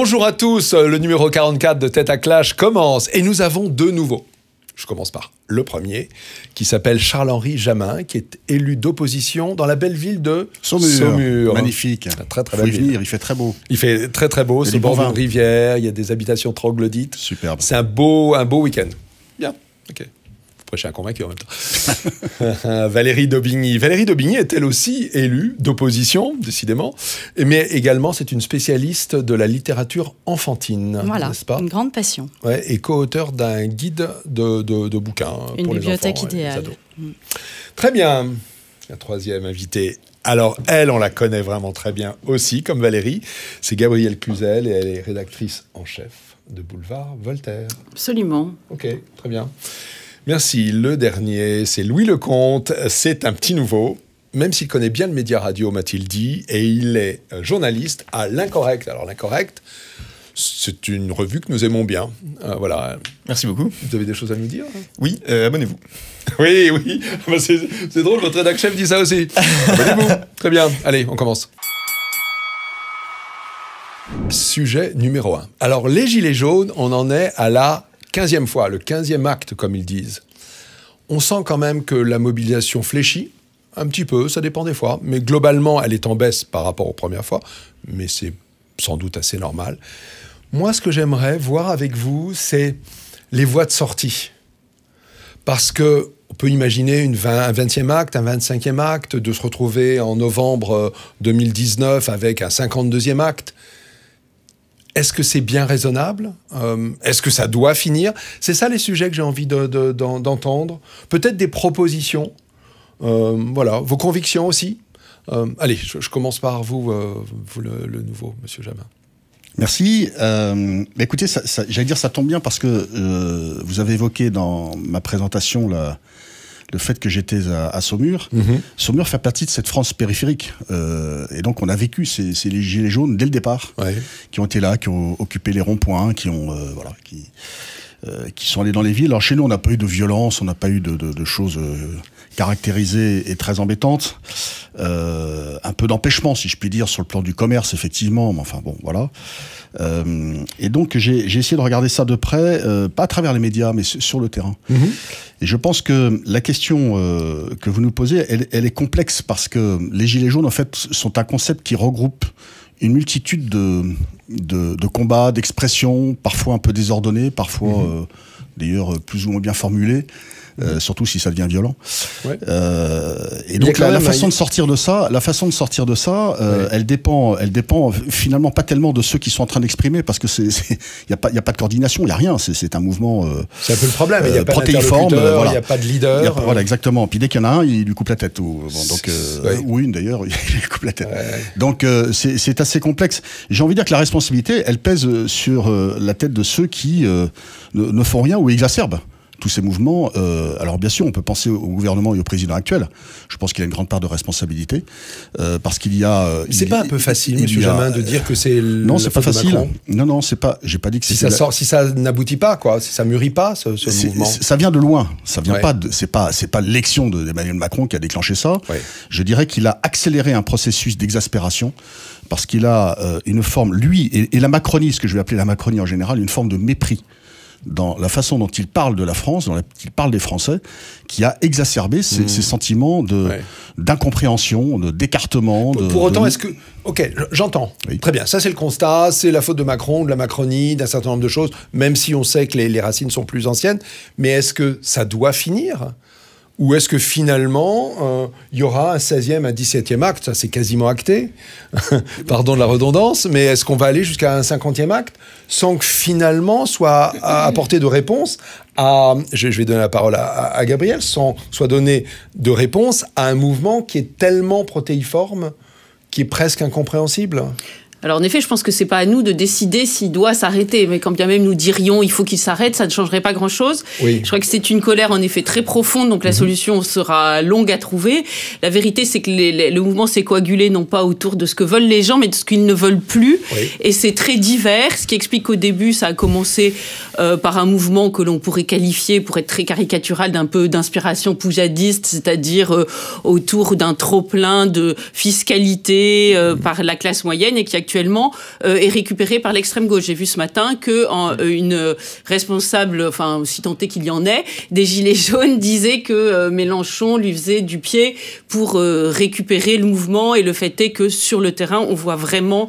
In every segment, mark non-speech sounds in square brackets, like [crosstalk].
Bonjour à tous, le numéro 44 de Tête à Clash commence et nous avons deux nouveaux. Je commence par le premier, qui s'appelle Charles-Henri Jamin, qui est élu d'opposition dans la belle ville de Saumur. Magnifique. Très très belle ville. il fait très beau. Il fait très très beau, c'est bord d'une rivière, il y a des habitations troglodytes. Superbe. C'est un beau, un beau week-end. Bien, ok prêcher un convaincu en même temps. [laughs] Valérie Daubigny. Valérie Daubigny est elle aussi élue d'opposition, décidément, mais également c'est une spécialiste de la littérature enfantine, voilà, n'est-ce pas? Une grande passion. Ouais, et co-auteur d'un guide de, de, bouquins une pour bibliothèque les enfants idéale. Mm. Très bien. La troisième invitée. Alors, elle, on la connaît vraiment très bien aussi, comme Valérie. C'est Gabrielle Cluzel et elle est rédactrice en chef de Boulevard Voltaire. Absolument. Ok, très bien. Merci. Le dernier, c'est Louis Lecomte. C'est un petit nouveau, même s'il connaît bien le média radio, m'a-t-il dit, et il est journaliste à L'Incorrect. Alors, L'Incorrect, c'est une revue que nous aimons bien. Euh, voilà. Merci beaucoup. Vous avez des choses à nous dire Oui, euh, abonnez-vous. [laughs] oui, oui. Ah bah, c'est drôle, votre rédacteur chef dit ça aussi. [laughs] abonnez-vous. Très bien. Allez, on commence. Sujet numéro 1. Alors, les Gilets jaunes, on en est à la 15e fois, le 15e acte, comme ils disent. On sent quand même que la mobilisation fléchit, un petit peu, ça dépend des fois, mais globalement, elle est en baisse par rapport aux premières fois, mais c'est sans doute assez normal. Moi, ce que j'aimerais voir avec vous, c'est les voies de sortie. Parce que on peut imaginer une un 20e acte, un 25e acte, de se retrouver en novembre 2019 euh, avec un 52e acte. Est-ce que c'est bien raisonnable? Euh, Est-ce que ça doit finir? C'est ça les sujets que j'ai envie d'entendre. Peut-être des propositions. Euh, voilà, vos convictions aussi. Euh, allez, je, commence par vous, vous le, nouveau, Monsieur Jamin. Merci. écoutez, j'allais dire ça tombe bien parce que vous avez évoqué dans ma présentation la, le fait que j'étais à, Saumur. Mhm. Saumur fait partie de cette France périphérique. Euh, et donc, on a vécu ces, ces gilets jaunes dès le départ, qui ont été là, qui ont occupé les ronds-points, qui ont, euh, voilà, qui, euh, qui sont allés dans les villes. Alors, chez nous, on n'a pas eu de violence, on n'a pas eu de, de, de choses caractérisées et très embêtantes. un peu d'empêchement, si je puis dire, sur le plan du commerce, effectivement. Mais enfin, bon, voilà. Euh, et donc j'ai essayé de regarder ça de près, euh, pas à travers les médias, mais sur le terrain. Mhm. Et je pense que la question euh, que vous nous posez, elle, elle, est complexe parce que les gilets jaunes, en fait, sont un concept qui regroupe une multitude de, de, de combats, d'expressions, parfois un peu désordonnées, parfois mhm. d'ailleurs plus ou moins bien formulées. Euh, surtout si ça devient violent. Euh, et donc la, façon de sortir de ça, la façon de sortir de ça, euh, elle dépend, elle dépend finalement pas tellement de ceux qui sont en train d'exprimer parce que c'est, il y a pas, il y a pas de coordination, il y a rien, c'est un mouvement. c'est un peu le problème, il y a pas protéiforme, il n'y a pas de leader. voilà, exactement. Puis dès qu'il y en a un, il lui coupe la tête ou, donc ou une d'ailleurs, [laughs] il lui coupe la tête. Donc c'est assez complexe. J'ai envie de dire que la responsabilité, elle pèse sur la tête de ceux qui ne, ne font rien ou exacerbent tous ces mouvements. Euh, alors bien sûr, on peut penser au gouvernement et au président actuel. Je pense qu'il a une grande part de responsabilité euh, parce qu'il y a. Euh, c'est pas un peu facile, Monsieur Jamin, de dire que c'est non, c'est pas facile. Non, non, c'est pas. J'ai pas dit que si ça sort, si ça n'aboutit pas, quoi, si ça mûrit pas, ce, ce mouvement. Ça vient de loin. Ça vient pas. C'est pas. C'est pas l'élection d'Emmanuel Macron qui a déclenché ça. Je dirais qu'il a accéléré un processus d'exaspération parce qu'il a une forme, lui et, et la Macronie, ce que je vais appeler la Macronie en général, une forme de mépris dans la façon dont il parle de la France, dans il parle des Français, qui a exacerbé ces, mmh. sentiments de d'incompréhension, de d'écartement. Pour, pour, autant, est-ce que ok, j'entends très bien. Ça c'est le constat, c'est la faute de Macron, de la Macronie, d'un certain nombre de choses, même si on sait que les, les racines sont plus anciennes. Mais est-ce que ça doit finir ou est-ce que finalement, euh, il y aura un 16e, un 17e acte? Ça, c'est quasiment acté. [laughs] Pardon de la redondance, mais est-ce qu'on va aller jusqu'à un 50e acte? Sans que finalement soit apporté de réponse à. Je, vais donner la parole à, Gabriel, sans soit donné de réponse à un mouvement qui est tellement protéiforme, qui est presque incompréhensible alors en effet, je pense que c'est pas à nous de décider s'il doit s'arrêter, mais quand bien même nous dirions il faut qu'il s'arrête, ça ne changerait pas grand-chose. Je crois que c'est une colère en effet très profonde, donc la mhm. solution sera longue à trouver. La vérité, c'est que le mouvement s'est coagulé non pas autour de ce que veulent les gens, mais de ce qu'ils ne veulent plus, et c'est très divers. Ce qui explique qu'au début, ça a commencé euh, par un mouvement que l'on pourrait qualifier, pour être très caricatural, d'un peu d'inspiration poujadiste, c'est-à-dire euh, autour d'un trop plein de fiscalité euh, mhm. par la classe moyenne, et qui a actuellement est récupéré par l'extrême gauche. J'ai vu ce matin que une responsable, enfin si tant est qu'il y en ait, des gilets [laughs] jaunes disait que Mélenchon lui faisait du pied pour récupérer le mouvement et le fait est que sur le terrain on voit vraiment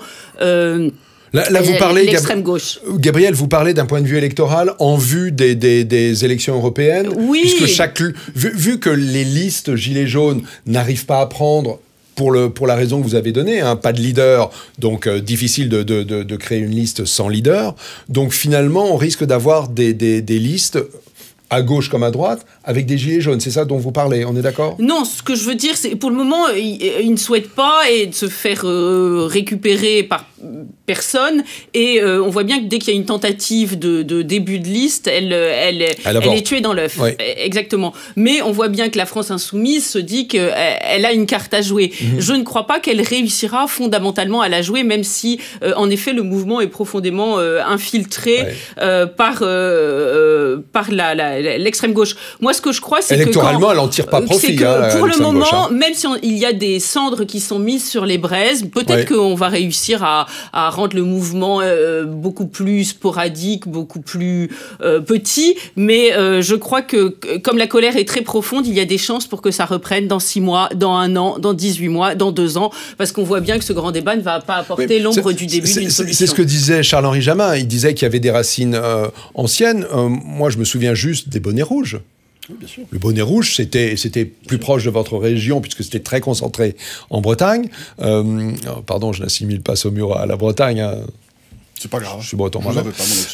Là, vous parlez, l'extrême gauche. Gabriel, vous parlez d'un point de vue électoral en vue des, des, élections européennes. Oui. Puisque chaque, vu, que les listes gilets jaunes n'arrivent pas à prendre pour, le, pour la raison que vous avez donnée, hein, pas de leader, donc euh, difficile de, de, de, créer une liste sans leader. Donc finalement, on risque d'avoir des, des, des listes à gauche comme à droite, avec des gilets jaunes. C'est ça dont vous parlez, on est d'accord? Non, ce que je veux dire, c'est pour le moment, ils, ne souhaitent pas et de se faire euh, récupérer par personne. Et euh, on voit bien que dès qu'il y a une tentative de, début de liste, elle, elle, elle, est tuée dans l'œuf. E, exactement. Mais on voit bien que la France insoumise se dit qu'elle elle a une carte à jouer. Mhm. Je ne crois pas qu'elle réussira fondamentalement à la jouer, même si, euh, en effet, le mouvement est profondément infiltré par, par l'extrême gauche. Moi, ce que je crois, c'est que. Électoralement, elle en tire pas profit. Que hein, pour le moment, hein. même si il y a des cendres qui sont mises sur les braises, peut-être qu'on va réussir à, à, rendre le mouvement euh, beaucoup plus sporadique, beaucoup plus euh, petit. Mais euh, je crois que, comme la colère est très profonde, il y a des chances pour que ça reprenne dans six mois, dans un an, dans 18 mois, dans deux ans, parce qu'on voit bien que ce grand débat ne va pas apporter l'ombre du début d'une solution. C'est ce que disait Charles-Henri Jamin. Il disait qu'il y avait des racines anciennes. moi, je me souviens juste des bonnets rouges. Le bonnet rouge, c'était, c'était plus proche de votre région, puisque c'était très concentré en Bretagne. Euh, pardon, je n'assimile pas Saumur à la Bretagne. Hein. C'est pas grave. Je suis breton, moi.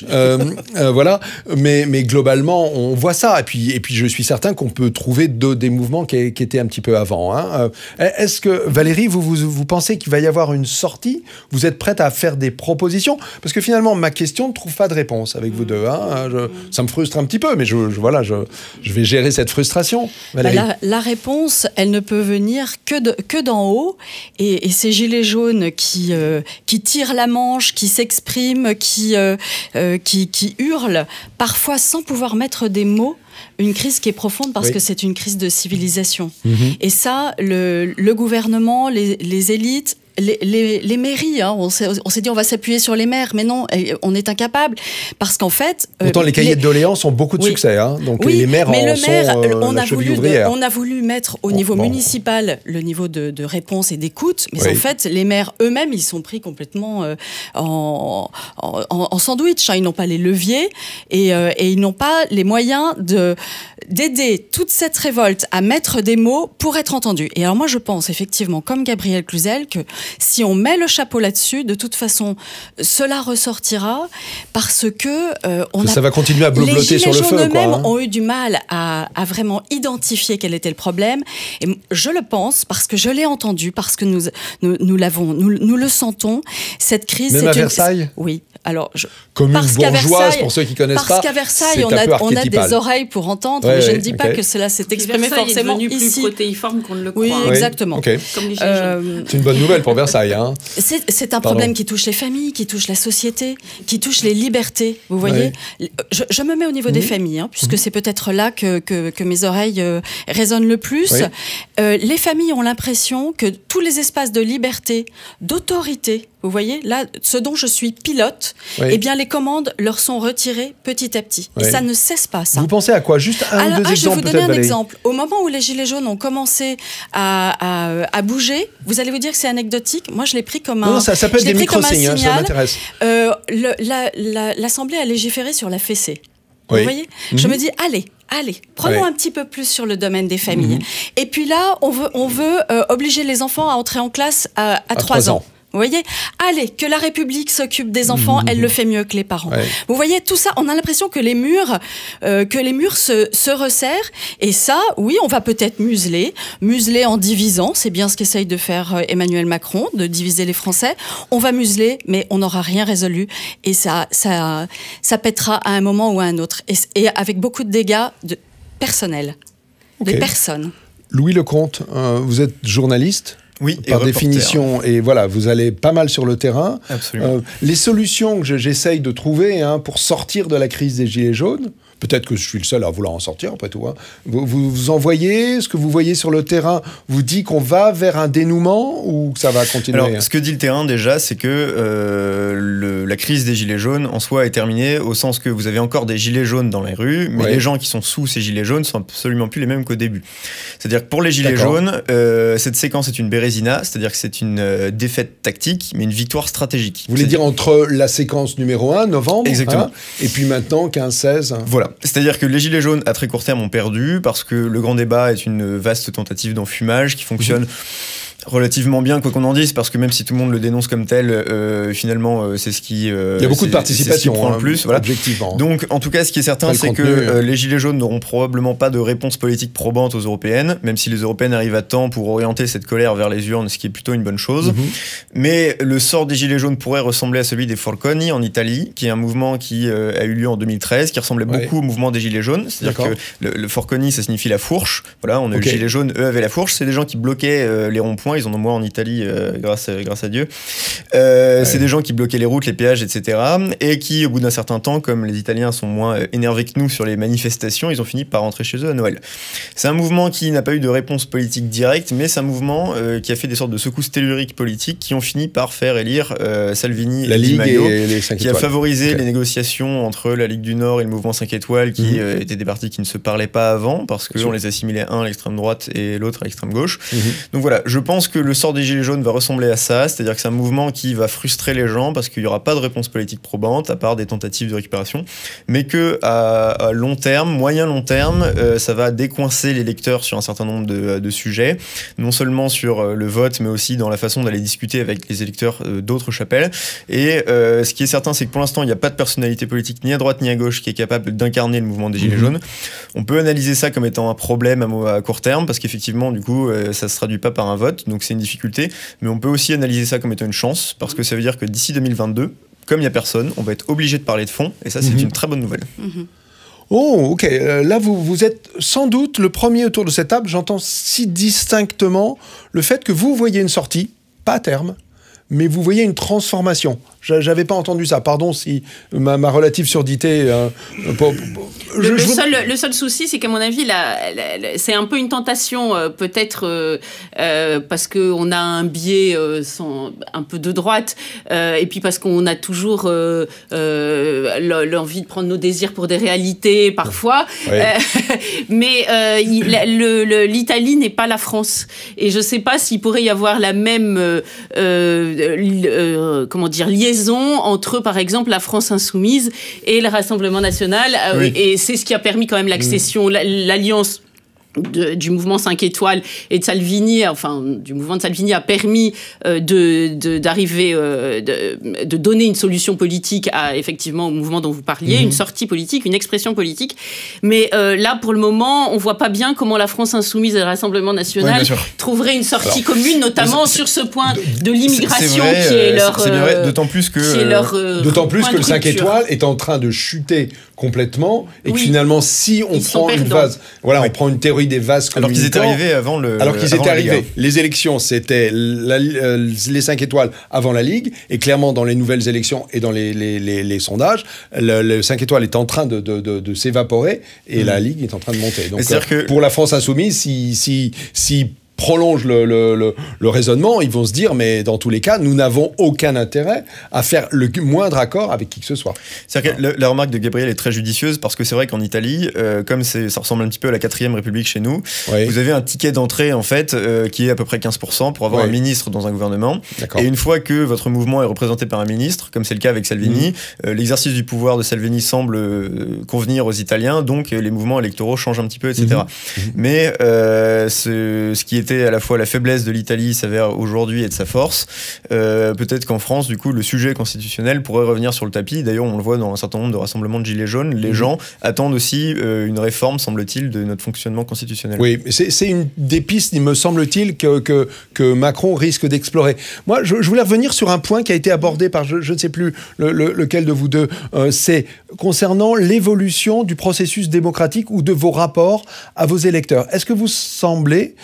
Euh, euh, voilà. Mais, mais globalement, on voit ça. Et puis, et puis je suis certain qu'on peut trouver des mouvements qui, étaient un petit peu avant. Hein. Euh, est-ce que, Valérie, vous, vous, vous pensez qu'il va y avoir une sortie? Vous êtes prête à faire des propositions? Parce que finalement, ma question ne trouve pas de réponse avec vous deux. Hein. ça me frustre un petit peu, mais je, voilà, je, je vais gérer cette frustration. Bah, la, la, réponse, elle ne peut venir que d'en que haut. Et, et, ces gilets jaunes qui, qui tirent la manche, qui s'expriment, qui, euh, euh, qui, qui hurlent, parfois sans pouvoir mettre des mots une crise qui est profonde parce que c'est une crise de civilisation. Mhm. Et ça, le, le gouvernement, les, les, élites les, les, mairies, hein, on s'est dit on va s'appuyer sur les maires, mais non, on est incapable parce qu'en fait. Euh, Pourtant, les cahiers de doléances ont beaucoup de succès, hein, donc les maires mais le maire, euh, on, a voulu, on a voulu mettre au niveau municipal le niveau de, de réponse et d'écoute, mais en fait, les maires eux-mêmes, ils sont pris complètement euh, en, en, en, sandwich. Hein, ils n'ont pas les leviers et, et ils n'ont pas les moyens de d'aider toute cette révolte à mettre des mots pour être entendus. Et alors moi, je pense effectivement, comme Gabriel Cluzel, que si on met le chapeau là-dessus, de toute façon, cela ressortira parce que euh, on ça va continuer à blobloter sur le feu. Les eux-mêmes hein. ont eu du mal à, vraiment identifier quel était le problème. Et je le pense parce que je l'ai entendu, parce que nous nous, l'avons, nous, nous, le sentons. Cette crise. Même à Versailles? Oui. Alors, je... comme une bourgeoise pour ceux qui connaissent parce pas. Parce qu'à Versailles, on a, on a, des oreilles pour entendre. mais je ne dis pas que cela s'est exprimé forcément est ici. plus protéiforme qu'on ne le croit. Oui, exactement. Euh, C'est une bonne nouvelle pour Versailles. Hein. C'est un problème qui touche les familles, qui touche la société, qui touche les libertés. Vous voyez je, me mets au niveau des mhm. familles, hein, puisque mhm. c'est peut-être là que, que, mes oreilles euh, résonnent le plus. Euh, les familles ont l'impression que tous les espaces de liberté, d'autorité, vous voyez, là, ce dont je suis pilote, eh bien, les commandes leur sont retirées petit à petit. Et ça ne cesse pas, ça. Vous pensez à quoi? Juste un ou deux ah, Je vais vous donner un exemple. Au moment où les Gilets jaunes ont commencé à, à, bouger, vous allez vous dire que c'est anecdotique. Moi, je l'ai pris comme un. Non, ça, ça peut être des micro-signes, hein, ça m'intéresse. Euh, L'Assemblée a légiféré sur la fessée. Vous voyez? Je mhm. me dis, allez, allez, prenons un petit peu plus sur le domaine des familles. Mhm. Et puis là, on veut, on veut euh, obliger les enfants à entrer en classe à, à, 3, ans. Vous voyez? Allez, que la République s'occupe des enfants, elle le fait mieux que les parents. Vous voyez tout ça, on a l'impression que les murs, euh, que les murs se, se resserrent. Et ça, oui, on va peut-être museler, museler en divisant. C'est bien ce qu'essaye de faire euh, Emmanuel Macron, de diviser les Français. On va museler, mais on n'aura rien résolu. Et ça, ça, ça pètera à un moment ou à un autre. Et, avec beaucoup de dégâts de, personnels, des personnes. Louis Lecomte, euh, vous êtes journaliste? Oui, par définition. Et voilà, vous allez pas mal sur le terrain. Absolument. Euh, les solutions que j'essaye de trouver hein, pour sortir de la crise des Gilets jaunes, Peut-être que je suis le seul à vouloir en sortir, après tout. Hein. Vous, vous, en voyez Ce que vous voyez sur le terrain vous dit qu'on va vers un dénouement ou que ça va continuer Alors, ce que dit le terrain, déjà, c'est que euh, la crise des gilets jaunes, en soi, est terminée, au sens que vous avez encore des gilets jaunes dans les rues, mais les gens qui sont sous ces gilets jaunes sont absolument plus les mêmes qu'au début. C'est-à-dire que pour les gilets jaunes, euh, cette séquence est une bérésina, c'est-à-dire que c'est une euh, défaite tactique, mais une victoire stratégique. Vous voulez dire entre la séquence numéro 1, novembre, Exactement. Hein, et puis maintenant 15-16 Voilà. C'est-à-dire que les Gilets jaunes, à très court terme, ont perdu parce que le grand débat est une vaste tentative d'enfumage qui fonctionne. Relativement bien, quoi qu'on en dise, parce que même si tout le monde le dénonce comme tel, euh, finalement, euh, c'est ce qui. Euh, Il y a beaucoup de participation. prend le hein, plus, voilà. Objectivement. Donc, en tout cas, ce qui est certain, c'est que les Gilets jaunes n'auront probablement pas de réponse politique probante aux européennes, même si les européennes arrivent à temps pour orienter cette colère vers les urnes, ce qui est plutôt une bonne chose. Mhm. Mais le sort des Gilets jaunes pourrait ressembler à celui des Forconi en Italie, qui est un mouvement qui a eu lieu en 2013, qui ressemblait beaucoup au mouvement des Gilets jaunes. C'est-à-dire que le, Forconi, ça signifie la fourche. Voilà, on a okay. les Gilets jaunes, eux avaient la fourche. C'est des gens qui bloquaient les ronds-points. Ils en ont moins en Italie, euh, grâce, à, grâce à Dieu. Euh, c'est des gens qui bloquaient les routes, les péages, etc. Et qui, au bout d'un certain temps, comme les Italiens sont moins euh, énervés que nous sur les manifestations, ils ont fini par rentrer chez eux à Noël. C'est un mouvement qui n'a pas eu de réponse politique directe, mais c'est un mouvement qui a fait des sortes de secousses telluriques politiques qui ont fini par faire élire Salvini la et Ligue et les 5 qui a favorisé les négociations entre la Ligue du Nord et le mouvement 5 étoiles, qui mhm. étaient des partis qui ne se parlaient pas avant, parce qu'on les assimilait un à l'extrême droite et l'autre à l'extrême gauche. Mhm. Donc voilà, je pense que le sort des Gilets jaunes va ressembler à ça, c'est-à-dire que c'est un mouvement qui va frustrer les gens parce qu'il n'y aura pas de réponse politique probante, à part des tentatives de récupération, mais que à, long terme, moyen long terme, euh, ça va décoincer les lecteurs sur un certain nombre de, sujets, non seulement sur euh, le vote, mais aussi dans la façon d'aller discuter avec les électeurs euh, d'autres chapelles. Et ce qui est certain, c'est que pour l'instant, il n'y a pas de personnalité politique ni à droite ni à gauche qui est capable d'incarner le mouvement des Gilets mhm. jaunes. On peut analyser ça comme étant un problème à, à court terme, parce qu'effectivement, du coup, ça se traduit pas par un vote, donc c'est une difficulté mais on peut aussi analyser ça comme étant une chance, parce que ça veut dire que d'ici 2022, comme il n'y a personne, on va être obligé de parler de fond, et ça, c'est mhm. une très bonne nouvelle. Mhm. Oh, ok. Euh, là, vous, vous êtes sans doute le premier autour de cette table. J'entends si distinctement le fait que vous voyez une sortie, pas à terme, mais vous voyez une transformation. J'avais pas entendu ça. Pardon si ma, relative surdité. Euh, le, seul, le, seul, souci, c'est qu'à mon avis, c'est un peu une tentation, euh, peut-être euh, parce qu'on a un biais un peu de droite, et puis parce qu'on a toujours l'envie de prendre nos désirs pour des réalités parfois. [laughs] mais l'Italie n'est pas la France. Et je sais pas s'il pourrait y avoir la même comment dire, liaison entre, par exemple, la France insoumise et le Rassemblement national. Euh, et c'est ce qui a permis quand même l'accession, l'alliance du mouvement 5 étoiles et de Salvini, enfin du mouvement de Salvini a permis euh, de d'arriver, euh, de, de, donner une solution politique à effectivement au mouvement dont vous parliez, une mhm. sortie politique, une expression politique. Mais euh, là, pour le moment, on voit pas bien comment la France insoumise et le Rassemblement national trouveraient une sortie commune, notamment sur ce point de, l'immigration qui est leur. d'autant plus que. d'autant plus que le 5 étoiles est en train de chuter complètement et que finalement, si on prend une vase, voilà, on prend une théorie des vases Alors qu'ils étaient arrivés avant le. Alors qu'ils étaient arrivés. Les élections, c'était euh, les 5 étoiles avant la Ligue. Et clairement, dans les nouvelles élections et dans les, les, les, sondages, le, 5 étoiles est en train de, de, de, s'évaporer et mm. la Ligue est en train de monter. Donc, euh, que... pour la France insoumise, si, si, si prolonge le, le, le, raisonnement, ils vont se dire, mais dans tous les cas, nous n'avons aucun intérêt à faire le moindre accord avec qui que ce soit. C'est-à-dire que la remarque de Gabriel est très judicieuse parce que c'est vrai qu'en Italie, euh, comme ça ressemble un petit peu à la quatrième République chez nous, vous avez un ticket d'entrée en fait euh, qui est à peu près 15% pour avoir un ministre dans un gouvernement. Et une fois que votre mouvement est représenté par un ministre, comme c'est le cas avec Salvini, mhm. euh, l'exercice du pouvoir de Salvini semble convenir aux Italiens, donc les mouvements électoraux changent un petit peu, etc. Mhm. Mhm. Mais ce, ce qui est à la fois la faiblesse de l'Italie s'avère aujourd'hui et de sa force. Euh, peut-être qu'en France, du coup, le sujet constitutionnel pourrait revenir sur le tapis. D'ailleurs, on le voit dans un certain nombre de rassemblements de gilets jaunes. Les mhm. gens attendent aussi euh, une réforme, semble-t-il, de notre fonctionnement constitutionnel. Oui, c'est une des pistes, il me semble-t-il, que, que, que, Macron risque d'explorer. Moi, je, voulais revenir sur un point qui a été abordé par je, ne sais plus lequel de vous deux. Euh, c'est concernant l'évolution du processus démocratique ou de vos rapports à vos électeurs. Est-ce que vous semblez,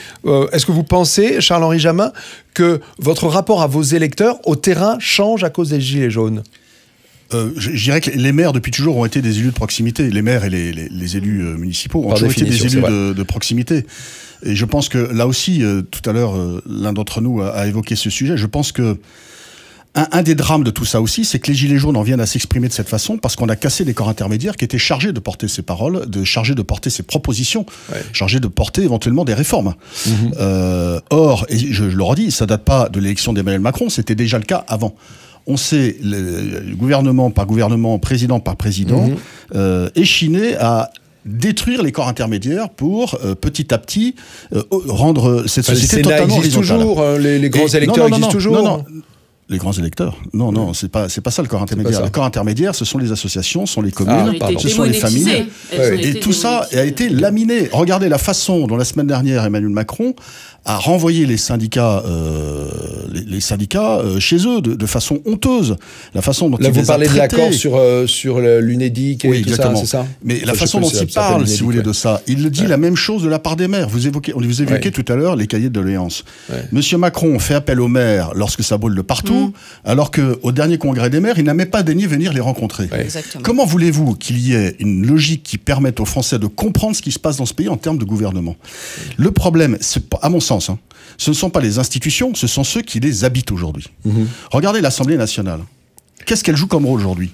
est-ce que vous pensez, Charles-Henri Jamin, que votre rapport à vos électeurs au terrain change à cause des Gilets jaunes? Euh, je, dirais que les maires, depuis toujours, ont été des élus de proximité. Les maires et les, les, élus euh, municipaux ont toujours été des élus de, de, proximité. Et je pense que là aussi, euh, tout à l'heure, l'un d'entre nous a, a, évoqué ce sujet. Je pense que un, un, des drames de tout ça aussi, c'est que les Gilets jaunes en viennent à s'exprimer de cette façon parce qu'on a cassé les corps intermédiaires qui étaient chargés de porter ces paroles, de chargés de porter ces propositions, chargés de porter éventuellement des réformes. Mm-hmm. euh, or, et je, je le redis, ça date pas de l'élection d'Emmanuel Macron, c'était déjà le cas avant on sait, le, gouvernement par gouvernement, président par président, mmh. euh, échiné à détruire les corps intermédiaires pour euh, petit à petit euh, rendre cette société totalement horizontale. toujours, hein, les, les, grands Et, électeurs non, non, existent toujours. Les grands électeurs Non, non, c'est pas, c'est pas ça le corps intermédiaire. Le corps intermédiaire, ce sont les associations, ce sont les communes, ah, ce sont les familles. Et tout ça a été laminé. Regardez la façon dont la semaine dernière Emmanuel Macron a renvoyé les syndicats, euh, les, les, syndicats euh, chez eux de, de, façon honteuse. La façon dont Là, il vous les parlez a de l'accord sur euh, sur l'UNEDIC et oui, tout exactement. ça, c'est ça Mais la façon dont il parle, si vous voulez, ouais. de ça, il le dit Ouais. la même chose de la part des maires. Vous évoquez, on vous évoquait Ouais. tout à l'heure les cahiers de doléances. Ouais. Monsieur Macron fait appel aux maires lorsque ça brûle de partout, Alors que au dernier congrès des maires, il n'a même pas daigné venir les rencontrer. Ouais. Comment voulez-vous qu'il y ait une logique qui permette aux Français de comprendre ce qui se passe dans ce pays en termes de gouvernement? Le problème, à mon sens, hein, ce ne sont pas les institutions, ce sont ceux qui les habitent aujourd'hui. Mhm. Regardez l'Assemblée nationale. Qu'est-ce qu'elle joue comme rôle aujourd'hui?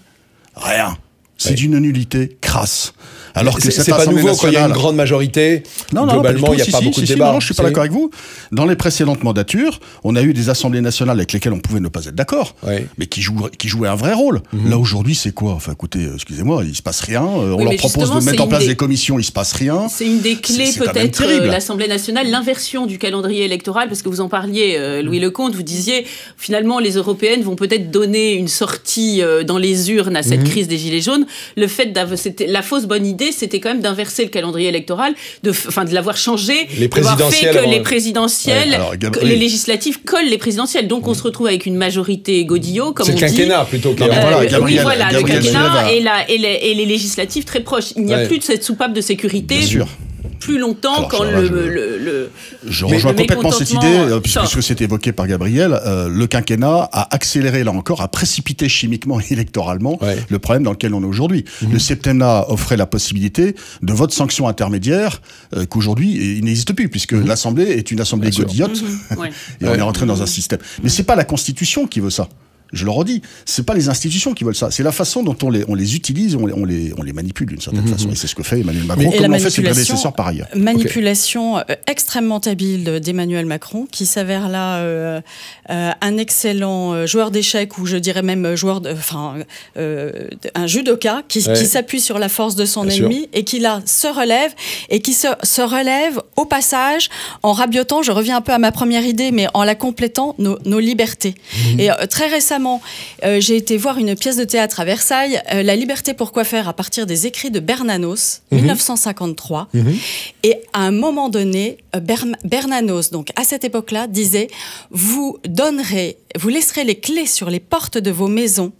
Rien. C'est Ouais. d'une nullité crasse. Alors que C'est- pas Assemblée nouveau quand il y a une grande majorité. non, non, globalement, il n'y a tout. pas Si, beaucoup si, de si, débats. non, non, je suis pas Si. d'accord avec vous. Dans les précédentes mandatures, on a eu des assemblées nationales avec lesquelles on pouvait ne pas être d'accord, Ouais. mais qui jouaient, qui jouaient un vrai rôle. Là aujourd'hui, c'est quoi? Enfin, écoutez, euh, excusez-moi, il se passe rien. Euh, on Oui, leur mais propose de mettre en place des- des commissions, il se passe rien. C'est une des clés peut-être euh, l'Assemblée nationale, l'inversion du calendrier électoral, parce que vous en parliez, euh, Louis Lecomte, vous disiez finalement les européennes vont peut-être donner une sortie dans les urnes à cette crise des gilets jaunes. Le fait la fausse bonne idée, c'était quand même d'inverser le calendrier électoral, de, enfin de l'avoir changé, Les d'avoir fait que les présidentielles, Ouais, alors, les législatives collent les présidentielles. Donc on se retrouve avec une majorité godillot, comme C'est on le dit. quinquennat plutôt que Non, mais les- voilà, Gabriel- oui, voilà, Gabriel le quinquennat et, la- et les, et les législatives très proches. Il n'y a Ouais. plus de cette soupape de sécurité Bien sûr. Plus longtemps Alors, quand là, le, je- le- le- Je Mais rejoins le complètement cette idée, euh, puisque sort. puisque c'est évoqué par Gabriel. euh, le quinquennat a accéléré, là encore, a précipité chimiquement et [laughs] électoralement Ouais. le problème dans lequel on est aujourd'hui. Mhm. Le septennat offrait la possibilité de vote sanction intermédiaire euh, qu'aujourd'hui il n'existe plus, puisque l'Assemblée est une assemblée Mhm. Godillote ouais. [laughs] et on est rentré dans un système. Mais c'est pas la Constitution qui veut ça. Je le redis, c'est pas les institutions qui veulent ça, c'est la façon dont on les, on les utilise, on les, on les, on les manipule d'une certaine façon. Et c'est ce que fait Emmanuel Macron. Et comme l'ont fait ses prédécesseurs par ailleurs. Manipulation euh, extrêmement habile d'Emmanuel Macron, qui s'avère là euh, euh, un excellent joueur d'échecs, ou je dirais même joueur, de, enfin, euh, un judoka, qui, Ouais. qui s'appuie sur la force de son Bien sûr. ennemi et qui là se relève et qui se, se relève au passage en rabiotant. Je reviens un peu à ma première idée, mais en la complétant nos, nos libertés. Mhm. Et très récemment, euh, j'ai été voir une pièce de théâtre à Versailles, euh, La liberté pourquoi faire, à partir des écrits de Bernanos, Mhm. 1953. Et à un moment donné, euh, Ber- Bernanos, donc à cette époque-là, disait Vous donnerez, vous laisserez les clés sur les portes de vos maisons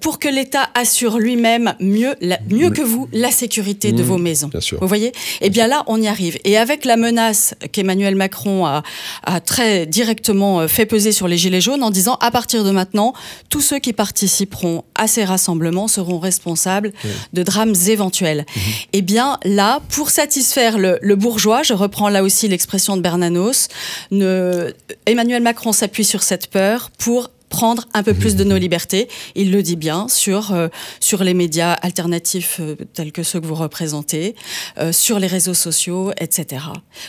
pour que l'État assure lui-même mieux, la- mieux que vous la sécurité de vos maisons. bien sûr. Vous voyez? Eh bien là, on y arrive. Et avec la menace qu'Emmanuel Macron a, a très directement euh, fait peser sur les Gilets jaunes en disant à partir de maintenant, tous ceux qui participeront à ces rassemblements seront responsables de drames éventuels. Eh bien là, pour satisfaire le, le bourgeois, je reprends là aussi l'expression de Bernanos, ne, Emmanuel Macron s'appuie sur cette peur pour prendre un peu plus de nos libertés. Il le dit bien sur euh, sur les médias alternatifs euh, tels que ceux que vous représentez, euh, sur les réseaux sociaux, etc.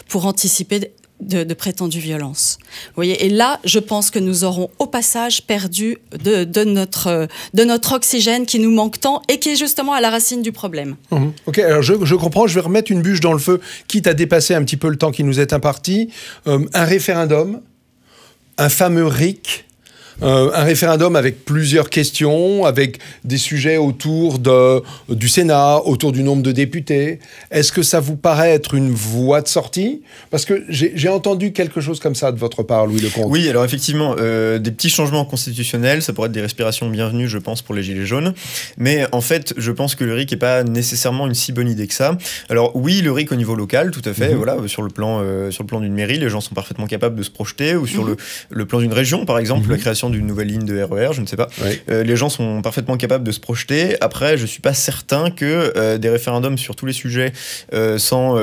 Pour anticiper de, de prétendues violences. Vous voyez, et là, je pense que nous aurons au passage perdu de, de notre de notre oxygène qui nous manque tant et qui est justement à la racine du problème. Mhm. Ok, alors je, je comprends, je vais remettre une bûche dans le feu, quitte à dépasser un petit peu le temps qui nous est imparti. Euh, un référendum, un fameux RIC, euh, un référendum avec plusieurs questions, avec des sujets autour de, du Sénat, autour du nombre de députés. Est-ce que ça vous paraît être une voie de sortie? Parce que j'ai entendu quelque chose comme ça de votre part, Louis Lecomte. Oui, alors effectivement, euh, des petits changements constitutionnels, ça pourrait être des respirations bienvenues, je pense, pour les Gilets jaunes. Mais en fait, je pense que le RIC n'est pas nécessairement une si bonne idée que ça. Alors oui, le RIC au niveau local, tout à fait. Mhm. Voilà, sur le plan, euh, sur le plan d'une mairie, les gens sont parfaitement capables de se projeter, ou sur le, le plan d'une région, par exemple, la création d'une nouvelle ligne de RER, e je ne sais pas. les gens sont parfaitement capables de se projeter. Après, je suis pas certain que des référendums sur tous les sujets sans,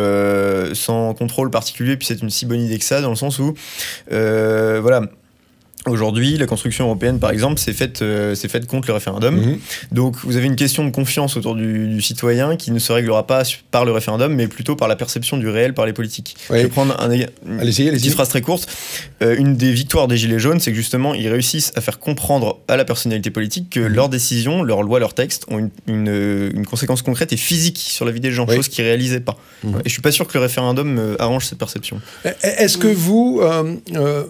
sans contrôle particulier puissent être une si bonne idée que ça, dans le sens où, voilà, Aujourd'hui, la construction européenne, par exemple, c'est faite, euh, c'est faite contre le référendum. Mhm. Donc, vous avez une question de confiance autour du, citoyen qui ne se réglera pas par le référendum, mais plutôt par la perception du réel par les politiques. Je vais prendre un, une petite phrase très courte. Euh, une des victoires des Gilets jaunes, c'est que justement, ils réussissent à faire comprendre à la personnalité politique que mhm. leurs décisions, leurs lois, leurs textes ont une, une, conséquence concrète et physique sur la vie des gens, chose qu'ils réalisaient pas. Mhm. Et je suis pas sûr que le référendum euh, arrange cette perception. Est-ce que vous,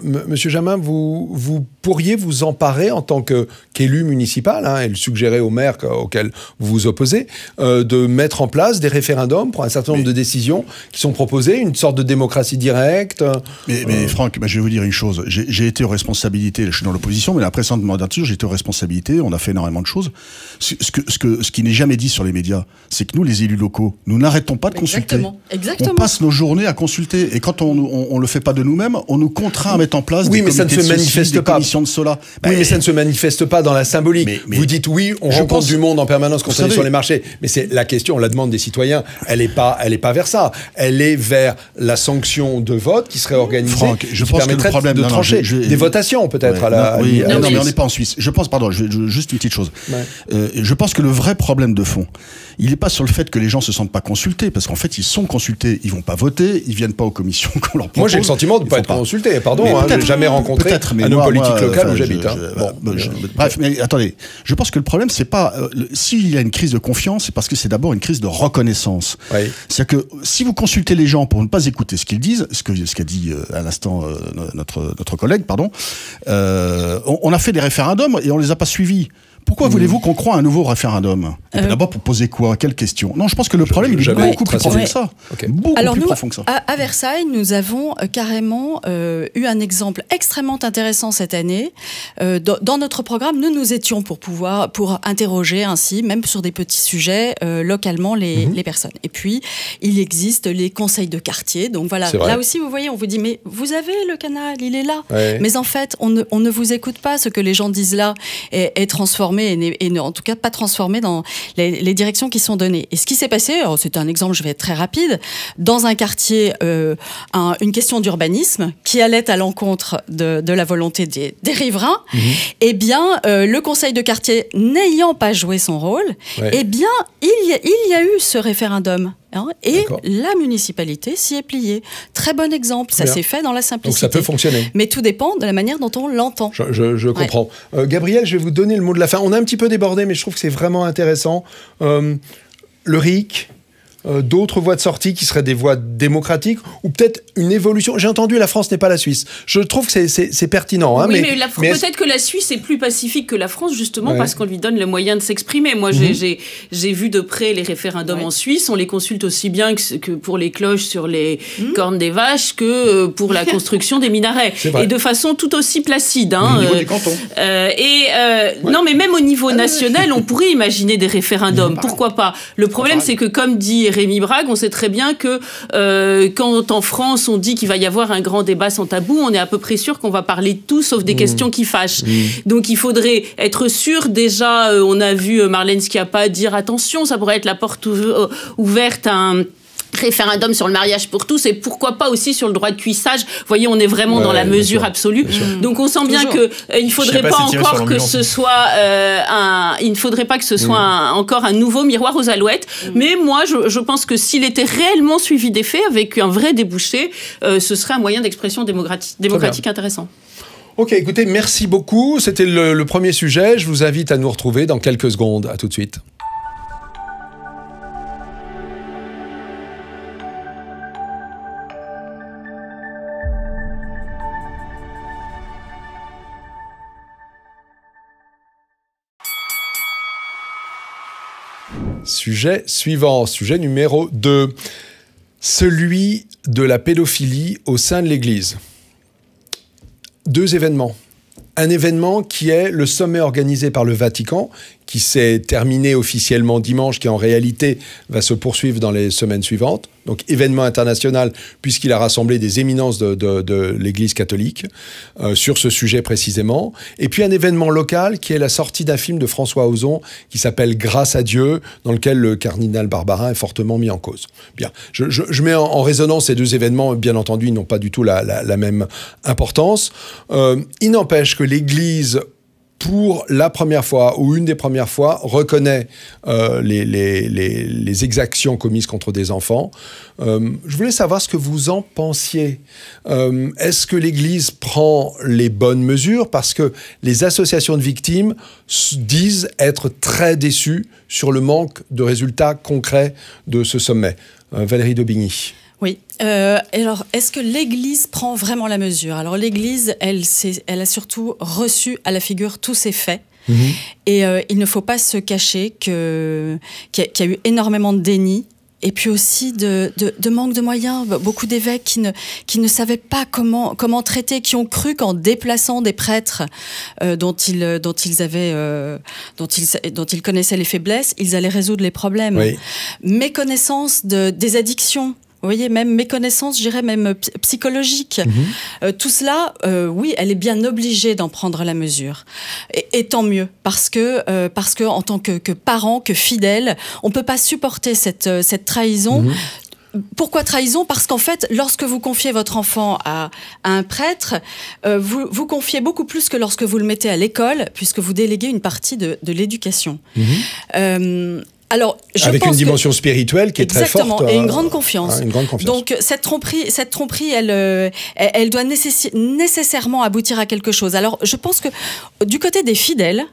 Monsieur Jamin, vous vous pourriez vous emparer en tant qu'élu municipal, hein, et le suggérer au maire auquel vous vous opposez, euh, de mettre en place des référendums pour un certain nombre de décisions qui sont proposées, une sorte de démocratie directe. Mais, mais euh, Franck, bah, je vais vous dire une chose. J'ai été aux responsabilités, je suis dans l'opposition, mais la précédente mandature, j'étais aux responsabilités, on a fait énormément de choses. Ce, que, ce, que, ce qui n'est jamais dit sur les médias, c'est que nous, les élus locaux, nous n'arrêtons pas de consulter. Exactement. On passe nos journées à consulter, et quand on ne le fait pas de nous-mêmes, on nous contraint à mettre en place oui, des mais ça ne se manifeste pas de cela. oui, mais ça ne se manifeste pas dans la symbolique. vous dites oui, on rencontre du monde en permanence quand on est sur les marchés, mais c'est la question, la demande des citoyens, elle n'est pas, elle est pas vers ça. Elle est vers la sanction de vote qui serait organisée, Franck, je pense que le problème de trancher des votations peut-être à la. oui, non, mais on n'est pas en Suisse. Je pense, pardon, juste une petite chose. Euh, je pense que le vrai problème de fond, il n'est pas sur le fait que les gens se sentent pas consultés, parce qu'en fait, ils sont consultés, ils vont pas voter, ils viennent pas aux commissions [laughs] qu'on leur propose. Moi, j'ai le sentiment de ne pas être consulté. Pardon, hein, j'ai jamais rencontré un homme politique local où j'habite. Hein. bref, mais attendez, je pense que le problème, c'est pas euh, s'il y a une crise de confiance, c'est parce que c'est d'abord une crise de reconnaissance. C'est-à-dire que si vous consultez les gens pour ne pas écouter ce qu'ils disent, ce que ce qu'a dit euh, à l'instant euh, notre notre collègue, pardon, on, on a fait des référendums et on les a pas suivis. Pourquoi voulez-vous qu'on croit à un nouveau référendum euh, D'abord, pour poser quoi? Quelle question? Non, je pense que le problème, il est beaucoup plus profond que ça. Beaucoup Alors plus nous, profond que ça. À, Versailles, nous avons euh, carrément euh, eu un exemple extrêmement intéressant cette année. dans, notre programme, nous nous étions pour pouvoir, pour interroger ainsi, même sur des petits sujets, localement les, mhm. les, personnes. Et puis, il existe les conseils de quartier. Donc voilà, là aussi, vous voyez, on vous dit, mais vous avez le canal, il est là. Mais en fait, on ne, on ne vous écoute pas. Ce que les gens disent là est, est transformé et, en tout cas pas transformé dans les, directions qui sont données. Et ce qui s'est passé, c'est un exemple, je vais être très rapide, dans un quartier, euh, une question d'urbanisme qui allait à l'encontre de, la volonté des, riverains, mhm. eh bien, euh, le conseil de quartier n'ayant pas joué son rôle, eh bien, il il y a eu ce référendum. Hein, et la municipalité s'y est pliée. Très bon exemple, ça s'est fait dans la simplicité. Donc ça peut fonctionner. Mais tout dépend de la manière dont on l'entend. Je, comprends. Euh, Gabriel, je vais vous donner le mot de la fin. On a un petit peu débordé, mais je trouve que c'est vraiment intéressant. Euh, le RIC, euh, d'autres voies de sortie qui seraient des voies démocratiques ou peut-être une évolution. J'ai entendu la France n'est pas la Suisse. Je trouve que c'est pertinent. Hein, oui, mais, mais, peut-être que la Suisse est plus pacifique que la France justement parce qu'on lui donne le moyen de s'exprimer. Moi, mhm. j'ai vu de près les référendums en Suisse. On les consulte aussi bien que, pour les cloches sur les mhm. cornes des vaches que euh, pour la [laughs] construction des minarets. Et de façon tout aussi placide. Hein, au niveau des cantons. Euh, et non, mais même au niveau ah, national, on pourrait imaginer des référendums. [laughs] Pourquoi pas? Le problème, c'est que comme dit Rémi Brague, on sait très bien que euh, quand en France on dit qu'il va y avoir un grand débat sans tabou, on est à peu près sûr qu'on va parler de tout sauf des mmh. questions qui fâchent. Mmh. Donc il faudrait être sûr déjà, euh, on a vu euh, Marlène Schiappa dire attention, ça pourrait être la porte ouverte à un référendum sur le mariage pour tous et pourquoi pas aussi sur le droit de cuissage. Vous voyez, on est vraiment dans la mesure absolue. Donc on sent bien que euh, il faudrait pas, encore que ce soit euh, un, il ne faudrait pas que ce soit encore un nouveau miroir aux alouettes. Mm. Mais moi, je, pense que s'il était réellement suivi des faits avec un vrai débouché, euh, ce serait un moyen d'expression démocratique, démocratique intéressant. Ok, écoutez, merci beaucoup. C'était le, le premier sujet. Je vous invite à nous retrouver dans quelques secondes. À tout de suite. Sujet suivant, sujet numéro 2. Celui de la pédophilie au sein de l'Église. Deux événements. Un événement qui est le sommet organisé par le Vatican, qui s'est terminé officiellement dimanche, qui en réalité va se poursuivre dans les semaines suivantes. Donc événement international, puisqu'il a rassemblé des éminences de, l'Église catholique euh, sur ce sujet précisément. Et puis un événement local qui est la sortie d'un film de François Ozon qui s'appelle Grâce à Dieu, dans lequel le cardinal Barbarin est fortement mis en cause. Bien, je, mets en, résonance ces deux événements, bien entendu, ils n'ont pas du tout la, même importance. Euh, il n'empêche que l'Église pour la première fois ou une des premières fois, reconnaît euh, les, exactions commises contre des enfants. Euh, je voulais savoir ce que vous en pensiez. Euh, est-ce que l'Église prend les bonnes mesures? Parce que les associations de victimes disent être très déçues sur le manque de résultats concrets de ce sommet. Valérie Daubigny. Oui. Euh, alors, est-ce que l'Église prend vraiment la mesure? Alors, l'Église, elle, elle a surtout reçu à la figure tous ces faits. Mhm. Et euh, il ne faut pas se cacher qu'il y, a eu énormément de déni et puis aussi de, manque de moyens. Beaucoup d'évêques qui ne, qui ne savaient pas comment, comment traiter, qui ont cru qu'en déplaçant des prêtres euh, dont, ils, dont, ils avaient, dont, ils, dont ils connaissaient les faiblesses, ils allaient résoudre les problèmes. Méconnaissance de, des addictions. Vous voyez, même méconnaissance, je dirais même psychologique. Mhm. Euh, tout cela, euh, oui, elle est bien obligée d'en prendre la mesure. Et, tant mieux, parce que, euh, parce que en tant que, que parent, que fidèle, on peut pas supporter cette, cette trahison. Mhm. Pourquoi trahison? Parce qu'en fait, lorsque vous confiez votre enfant à, un prêtre, vous, vous confiez beaucoup plus que lorsque vous le mettez à l'école, puisque vous déléguez une partie de, de l'éducation. Mhm. Alors, je Avec une dimension spirituelle qui est très forte. Exactement, et une grande confiance. une grande confiance. Donc, cette tromperie, cette tromperie elle, euh, elle doit nécessairement aboutir à quelque chose. Alors, je pense que du côté des fidèles,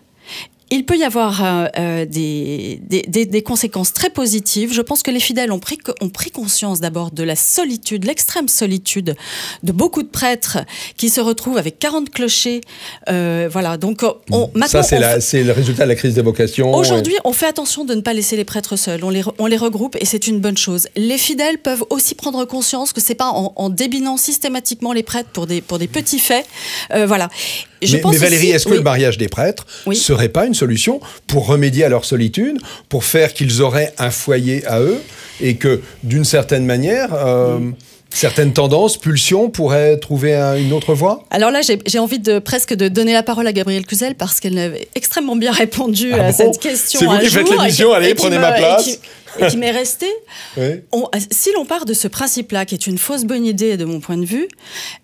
il peut y avoir euh, euh, des, des, des, conséquences très positives. Je pense que les fidèles ont pris, ont pris conscience d'abord de la solitude, l'extrême solitude de beaucoup de prêtres qui se retrouvent avec 40 clochers. Euh, voilà, donc on, Ça, c'est le résultat de la crise des vocations. Aujourd'hui, on fait attention de ne pas laisser les prêtres seuls. On les, on les regroupe et c'est une bonne chose. Les fidèles peuvent aussi prendre conscience que c'est pas en, en, débinant systématiquement les prêtres pour des, pour des petits faits. voilà mais, Valérie, est-ce que le mariage des prêtres ne serait pas une solution pour remédier à leur solitude, pour faire qu'ils auraient un foyer à eux et que, d'une certaine manière, euh, certaines tendances, pulsions pourraient trouver une autre voie? Alors là, j'ai envie de presque de donner la parole à Gabrielle Cluzel parce qu'elle avait extrêmement bien [laughs] répondu ah à cette question. C'est vous qui faites l'émission, allez, prenez ma place et qui m'est resté. si l'on part de ce principe-là, qui est une fausse bonne idée de mon point de vue,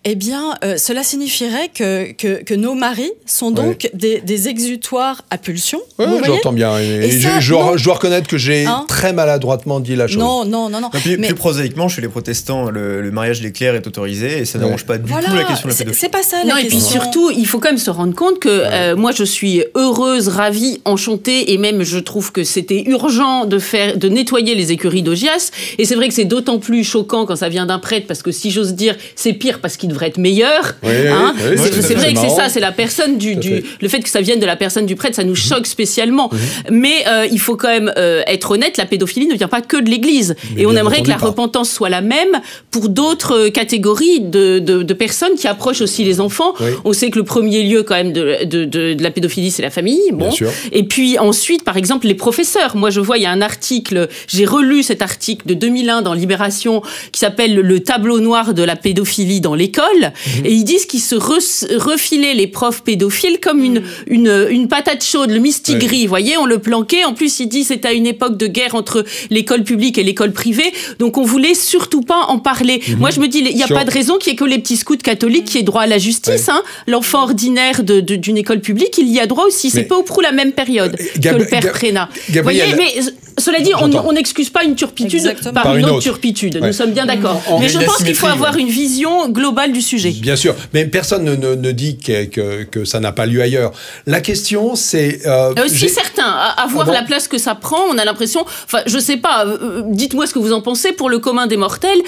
eh bien, euh, cela signifierait que, que, nos maris sont donc des, exutoires à pulsion. Oui, j'entends bien. Et, je, dois reconnaître que j'ai hein très maladroitement dit la chose. Non, non, non. non. Plus prosaïquement, chez les protestants, le, mariage des clercs est autorisé et ça n'arrange pas du tout la question de la pédophilie. C'est pas ça la non, Et puis surtout, il faut quand même se rendre compte que euh, moi, je suis heureuse, ravie, enchantée et même je trouve que c'était urgent de faire, de nettoyer les écuries d'Ogias. Et c'est vrai que c'est d'autant plus choquant quand ça vient d'un prêtre, parce que si j'ose dire, c'est pire parce qu'il devrait être meilleur. Hein. c'est vrai que c'est ça, c'est la personne du, le fait que ça vienne de la personne du prêtre, ça nous mhm. choque spécialement. Mhm. Mais euh, il faut quand même euh, être honnête, la pédophilie ne vient pas que de l'Église. Et on aimerait que la repentance soit la même pour d'autres catégories de, de, personnes qui approchent aussi les enfants. On sait que le premier lieu quand même de, de la pédophilie, c'est la famille. Bon. Et puis ensuite, par exemple, les professeurs. Moi, je vois, il y a un article j'ai relu cet article de 2001 dans Libération qui s'appelle Le tableau noir de la pédophilie dans l'école. Mhm. Et ils disent qu'ils se refilaient les profs pédophiles comme une, une, une patate chaude, le mistigris. Vous voyez, on le planquait. En plus, il dit c'est à une époque de guerre entre l'école publique et l'école privée. Donc, on voulait surtout pas en parler. Mhm. Moi, je me dis, il n'y a pas de raison qu'il y ait que les petits scouts catholiques qui aient droit à la justice. Hein. L'enfant ordinaire d'une école publique, il y a droit aussi. C'est peu ou prou la même période que le père Prénat. Vous voyez, mais cela dit, on n'excuse pas une turpitude par, une, autre, turpitude. Nous sommes bien d'accord. Mais je pense qu'il faut avoir une vision globale du sujet. Bien sûr, mais personne ne, ne, dit que, que, ça n'a pas lieu ailleurs. La question, c'est... Euh, euh si certain, à, voir ah la place que ça prend, on a l'impression... Enfin, je sais pas, euh, euh, dites-moi ce que vous en pensez pour le commun des mortels.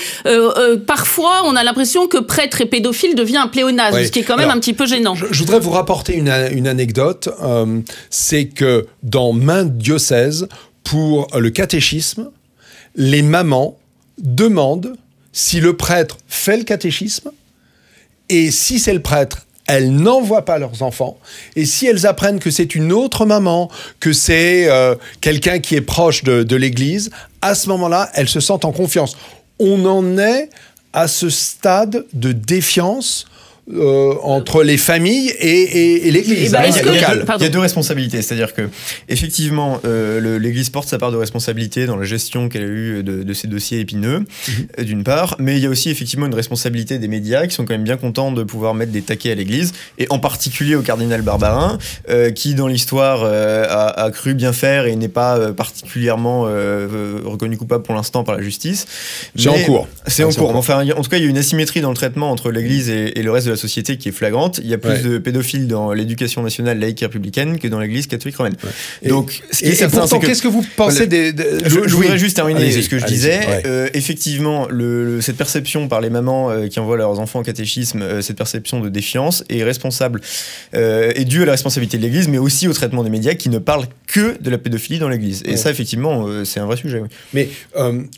parfois, on a l'impression que prêtre et pédophile devient un pléonasme, ce qui est quand même un petit peu gênant. Je, voudrais vous rapporter une, une anecdote. c'est que dans main diocèse, pour le catéchisme, les mamans demandent si le prêtre fait le catéchisme et si c'est le prêtre, elles n'envoient pas leurs enfants. Et si elles apprennent que c'est une autre maman, que c'est euh, quelqu'un qui est proche de, de l'Église, à ce moment-là, elles se sentent en confiance. On en est à ce stade de défiance euh, entre les familles et, l'Église. Bah, il, y a deux responsabilités, c'est-à-dire que effectivement, euh, l'Église porte sa part de responsabilité dans la gestion qu'elle a eue de, ces dossiers épineux, mhm. d'une part, mais il y a aussi effectivement une responsabilité des médias qui sont quand même bien contents de pouvoir mettre des taquets à l'Église, et en particulier au cardinal Barbarin, euh, qui dans l'histoire a, cru bien faire et n'est pas particulièrement reconnu coupable pour l'instant par la justice. C'est en cours. C'est en, cours. Enfin, en tout cas, il y a une asymétrie dans le traitement entre l'Église et, et le reste de la société qui est flagrante. Il y a plus de pédophiles dans l'éducation nationale laïque et républicaine que dans l'Église catholique romaine. Donc, ce qui est certain, c'est que qu'est-ce que vous pensez des, je, voudrais juste terminer ce que je disais. Euh, effectivement, le, cette perception par les mamans euh, qui envoient leurs enfants au catéchisme, euh, cette perception de défiance est responsable, est due à la responsabilité de l'Église, mais aussi au traitement des médias qui ne parlent que de la pédophilie dans l'Église. Et ça, effectivement, c'est un vrai sujet. Mais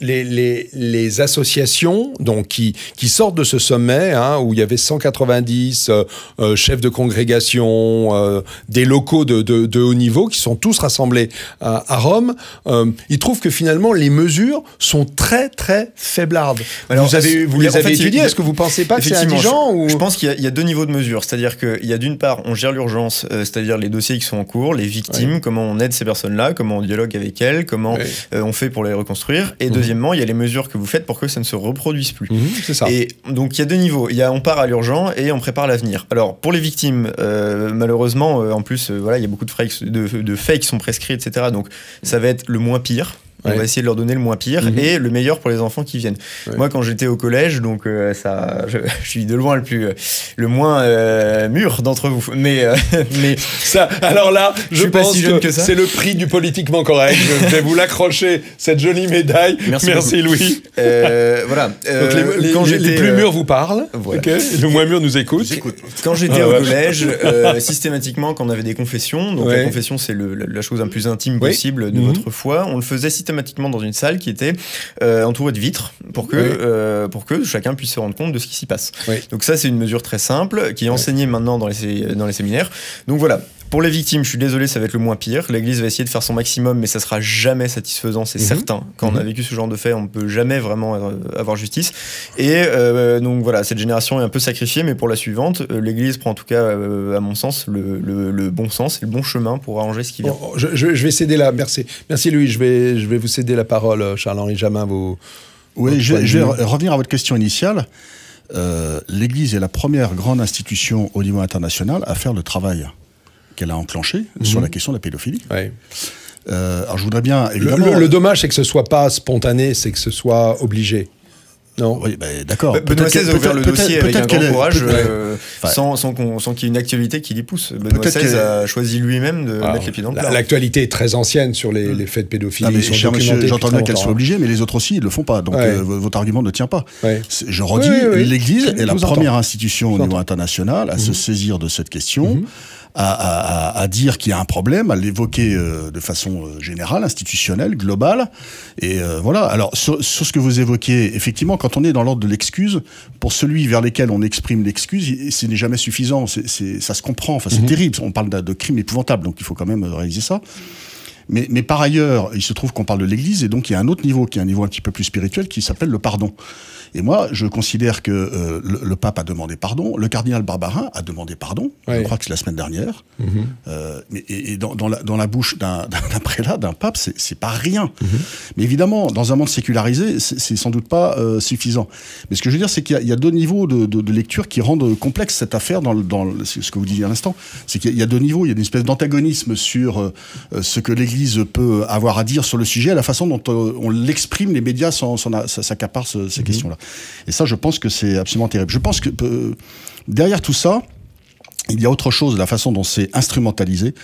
les, les, les, associations donc qui, qui sortent de ce sommet hein, où il y avait 180 euh, euh, chefs de congrégation, euh, des locaux de, haut niveau qui sont tous rassemblés à, Rome, ils trouvent que finalement les mesures sont très très faiblardes. Alors, vous, avez, vous les avez étudiées, est-ce que vous pensez pas que c'est indigent Je, ou... je pense qu'il y, a deux niveaux de mesures, c'est-à-dire qu'il y a d'une part, on gère l'urgence, c'est-à-dire les dossiers qui sont en cours, les victimes, comment on aide ces personnes-là, comment on dialogue avec elles, comment on fait pour les reconstruire, et mhm. deuxièmement, il y a les mesures que vous faites pour que ça ne se reproduise plus. C'est ça. Et donc il y a deux niveaux, il y a on part à l'urgent et on prépare l'avenir. Alors pour les victimes, euh, malheureusement, euh, en plus, euh, voilà, il y a beaucoup de, fakes, de, de faits qui sont prescrits, etc. Donc ça va être le moins pire. On va essayer de leur donner le moins pire mhm. et le meilleur pour les enfants qui viennent. Moi, quand j'étais au collège, donc euh, ça, je, suis de loin le plus, le moins euh, mûr d'entre vous. Mais, euh, [laughs] mais ça, alors là, je, pense que, c'est le prix du politiquement correct. je vais vous l'accrocher cette jolie médaille. Merci, Louis. voilà. Donc les, quand les, plus mûrs vous parlent. le moins mûr nous écoute. Quand j'étais ah, au collège, [laughs] systématiquement, quand on avait des confessions, donc la confession c'est la chose la plus intime possible de mhm. votre foi, on le faisait systématiquement systématiquement dans une salle qui était euh, entourée de vitres pour que, euh, pour que chacun puisse se rendre compte de ce qui s'y passe. Donc ça, c'est une mesure très simple qui est enseignée maintenant dans les, dans les séminaires. Donc voilà, pour les victimes, je suis désolé, ça va être le moins pire. L'Église va essayer de faire son maximum, mais ça sera jamais satisfaisant, c'est mhm. certain. Quand on a mhm. vécu ce genre de fait, on ne peut jamais vraiment euh, avoir justice. Et donc voilà, cette génération est un peu sacrifiée, mais pour la suivante, l'Église prend en tout cas, à mon sens, le, bon sens et le bon chemin pour arranger ce qui vient. je, je, vais céder là, merci. Merci Louis, je vais, je vais vous céder la parole, euh, Charles-Henri Jamin. Vous, oui, je, vais revenir à votre question initiale. Euh, L'Église est la première grande institution au niveau international à faire le travail qu'elle a enclenché sur mhm. la question de la pédophilie. Euh, alors je voudrais bien évidemment. Le, le dommage, c'est que ce soit pas spontané, c'est que ce soit obligé. Non. Oui, bah, d'accord. Benoît XVI a ouvert le dossier avec un grand courage, euh, sans, sans qu'il y ait une actualité qui l'y pousse. Benoît XVI a choisi lui-même de mettre les pieds dans le plat. L'actualité est très ancienne sur les, les faits de pédophilie. J'entends bien qu'elle soit obligée, mais les autres aussi, ils le font pas. Donc euh, votre argument ne tient pas. Je redis, l'Église est la première institution au niveau international à se mhm. saisir de cette question. Mhm à, à, dire qu'il y a un problème, à l'évoquer euh, de façon euh, générale, institutionnelle, globale. Et euh, voilà. Alors sur, sur, ce que vous évoquiez, effectivement, quand on est dans l'ordre de l'excuse, pour celui vers lequel on exprime l'excuse, ce n'est jamais suffisant. c'est ça se comprend. Enfin, c'est mhm. terrible. On parle de, de crimes épouvantables, donc il faut quand même réaliser ça. Mais, mais, par ailleurs, il se trouve qu'on parle de l'Église, et donc il y a un autre niveau, qui est un niveau un petit peu plus spirituel, qui s'appelle le pardon. Et moi, je considère que euh, le, pape a demandé pardon, le cardinal Barbarin a demandé pardon, je crois que c'est la semaine dernière. Mhm. euh, et, dans, dans, la, dans, la, bouche d'un [laughs] prélat, d'un pape, c'est pas rien. Mhm. Mais évidemment, dans un monde sécularisé, c'est sans doute pas euh, suffisant. Mais ce que je veux dire, c'est qu'il y, y, a deux niveaux de, de, de, lecture qui rendent complexe cette affaire dans, dans ce que vous disiez à l'instant. C'est qu'il y, a deux niveaux, il y a une espèce d'antagonisme sur ce que l'Église peut avoir à dire sur le sujet, la façon dont on l'exprime, les médias s'accaparent ces mhm. questions-là. Et ça, je pense que c'est absolument terrible. Je pense que euh, derrière tout ça, il y a autre chose, la façon dont c'est instrumentalisé,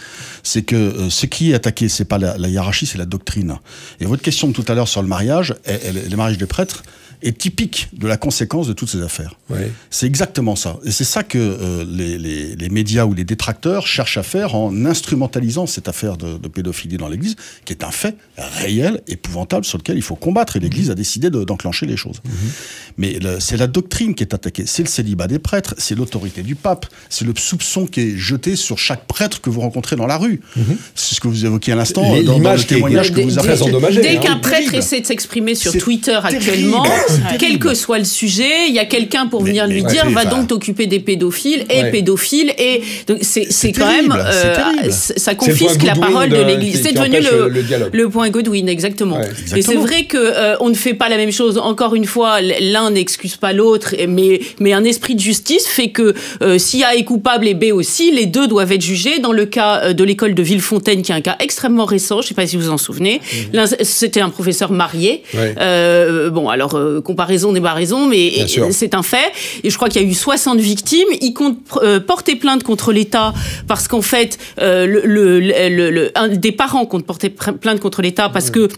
c'est que euh, ce qui est attaqué, c'est pas la, hiérarchie, c'est la doctrine. Et votre question de tout à l'heure sur le mariage, les mariages des prêtres, est typique de la conséquence de toutes ces affaires. C'est exactement ça. Et c'est ça que euh, les, les, les, médias ou les détracteurs cherchent à faire en instrumentalisant cette affaire de, de pédophilie dans l'Église, qui est un fait réel, épouvantable, sur lequel il faut combattre. Et l'Église a décidé d'enclencher les choses. Mhm. Mais c'est la doctrine qui est attaquée. C'est le célibat des prêtres, c'est l'autorité du pape, c'est le soupçon qui est jeté sur chaque prêtre que vous rencontrez dans la rue. Mhm. C'est ce que vous évoquiez à l'instant dans, dans, le témoignage que vous avez. Dès qu'un prêtre essaie de s'exprimer sur Twitter actuellement, quel que soit le sujet, il y a quelqu'un pour venir lui dire va donc t'occuper des pédophiles et pédophiles et donc c'est quand même euh, ça confisque la parole de l'Église. C'est devenu le, le, point Godwin exactement. Et c'est vrai que euh, on ne fait pas la même chose. Encore une fois, l'un n'excuse pas l'autre, mais mais un esprit de justice fait que euh, si A est coupable et B aussi, les deux doivent être jugés. Dans le cas de l'école de Villefontaine, qui est un cas extrêmement récent, je ne sais pas si vous vous en souvenez, mhm. c'était un professeur marié. bon, alors comparaison n'est pas raison, mais c'est un fait. Et je crois qu'il y a eu 60 victimes. Il compte euh, porter plainte contre l'État parce qu'en fait, euh, le, un des parents compte porter plainte contre l'État parce que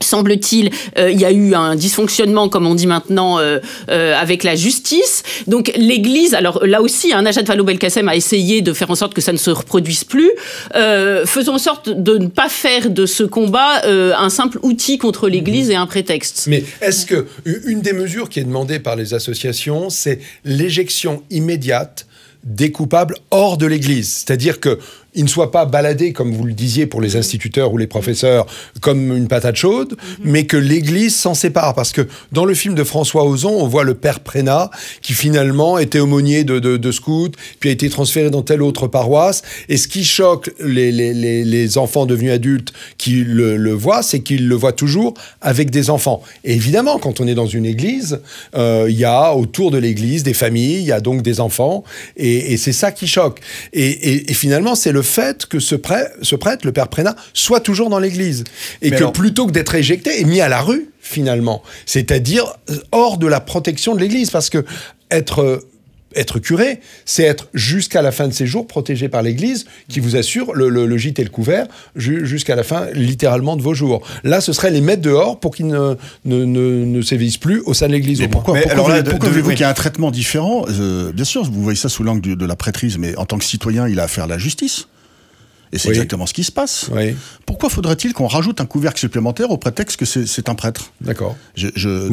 semble-t-il, euh, il y a eu un dysfonctionnement, comme on dit maintenant, euh, euh, avec la justice. Donc l'Église, alors là aussi, un hein, Najat Vallaud-Belkacem a essayé de faire en sorte que ça ne se reproduise plus. faisons en sorte de ne pas faire de ce combat un simple outil contre l'Église et un prétexte. Mais est-ce que une des mesures qui est demandée par les associations, c'est l'éjection immédiate des coupables hors de l'Église? C'est-à-dire que il ne soit pas baladé, comme vous le disiez pour les instituteurs ou les professeurs, comme une patate chaude, mhm. mais que l'Église s'en sépare. Parce que dans le film de François Ozon, on voit le père Prénat, qui finalement était aumônier de, de, de scout, puis a été transféré dans telle autre paroisse. Et ce qui choque les, les, les, les enfants devenus adultes qui le, le voient, c'est qu'ils le voient toujours avec des enfants. Et évidemment, quand on est dans une église, euh, il y a autour de l'église des familles, il y a donc des enfants, et, et c'est ça qui choque. Et, et, et finalement, c'est le fait que ce prêtre, ce prêtre, le père Prénat, soit toujours dans l'église. Et que plutôt que d'être éjecté, est mis à la rue, finalement. C'est-à-dire euh, hors de la protection de l'église. Parce que être euh, être curé, c'est être jusqu'à la fin de ses jours protégé par l'Église qui vous assure le, le, gîte et le couvert jusqu'à la fin littéralement de vos jours. Là, ce serait les mettre dehors pour qu'ils ne, ne, ne, sévissent plus au sein de l'Église. Mais pourquoi, pourquoi, alors là, pourquoi voulez-vous qu'il y ait un traitement différent euh, Bien sûr, vous voyez ça sous l'angle de, de la prêtrise, mais en tant que citoyen, il a affaire à la justice. Et c'est exactement ce qui se passe. Pourquoi faudrait-il qu'on rajoute un couvercle supplémentaire au prétexte que c'est un prêtre? D'accord. Je, je,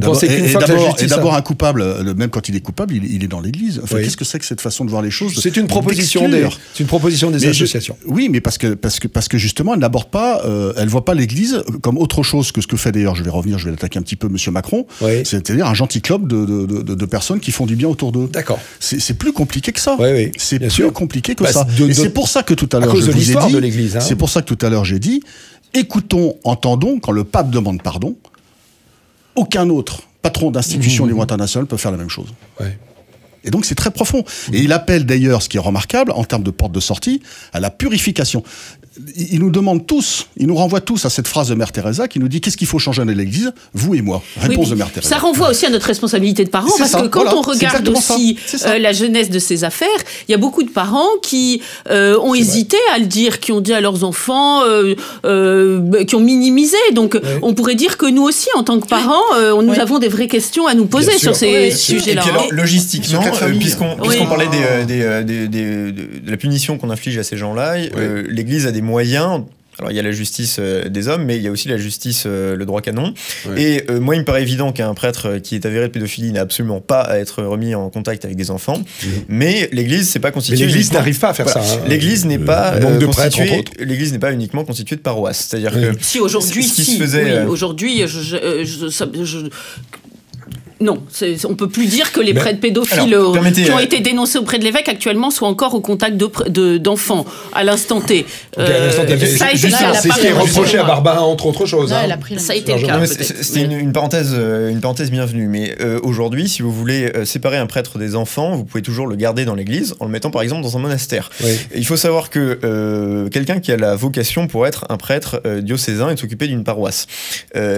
d'abord un coupable, euh, même quand il est coupable, il, est dans l'Église. Enfin, qu'est-ce que c'est que cette façon de voir les choses C'est une proposition des, c'est une proposition des associations. oui, mais parce que parce que parce que justement, elle n'aborde pas, euh, elle voit pas l'Église comme autre chose que ce que fait d'ailleurs. Je vais revenir, je vais l'attaquer un petit peu, Monsieur Macron. C'est-à-dire un gentil club de, de, de, de, personnes qui font du bien autour d'eux. D'accord. C'est plus compliqué que ça. C'est plus compliqué que bah, ça. Et c'est pour ça que tout à l'heure je vous ai de l'Église. Hein. C'est pour ça que tout à l'heure j'ai dit, écoutons, entendons, quand le pape demande pardon, aucun autre patron d'institution mmh. du niveau international peut faire la même chose. Et donc c'est très profond. Et il appelle d'ailleurs, ce qui est remarquable en termes de porte de sortie, à la purification il nous demande tous, il nous renvoie tous à cette phrase de Mère Teresa qui nous dit qu'est-ce qu'il faut changer dans l'Église? Vous et moi. Réponse de Mère Teresa. Ça renvoie aussi à notre responsabilité de parents parce que quand on regarde aussi euh, la jeunesse de ces affaires, il y a beaucoup de parents qui euh, ont hésité à le dire, qui ont dit à leurs enfants, euh, qui ont minimisé. Donc on pourrait dire que nous aussi, en tant que parents, nous avons des vraies questions à nous poser sur ces sujets-là. Et puis alors, logistiquement, puisqu'on parlait de la punition qu'on inflige à ces gens-là, l'Église a des moyens alors il y a la justice euh, des hommes, mais il y a aussi la justice, euh, le droit canon. Et euh, moi, il me paraît évident qu'un prêtre qui est avéré de pédophilie n'a absolument pas à être remis en contact avec des enfants. Mhm. Mais l'Église, c'est pas constitué. L'Église n'arrive pas à faire ça. Hein. L'Église n'est pas constituée. L'Église n'est pas uniquement constituée de paroisses. C'est-à-dire que si aujourd'hui, si, faisait, aujourd'hui, je, je, non, on peut plus dire que les prêtres pédophiles euh, qui ont euh, été dénoncés auprès de l'évêque actuellement sont encore au contact d'enfants de, à l'instant T. Euh, ça a été C'est ce qui est reproché à Barbarin entre autres choses. Hein. Ça a été le cas. C'est une, parenthèse, une parenthèse bienvenue. Mais aujourd'hui, si vous voulez séparer un prêtre des enfants, vous pouvez toujours le garder dans l'Église en le mettant par exemple dans un monastère. Il faut savoir que quelqu'un qui a la vocation pour être un prêtre diocésain et s'occuper d'une paroisse,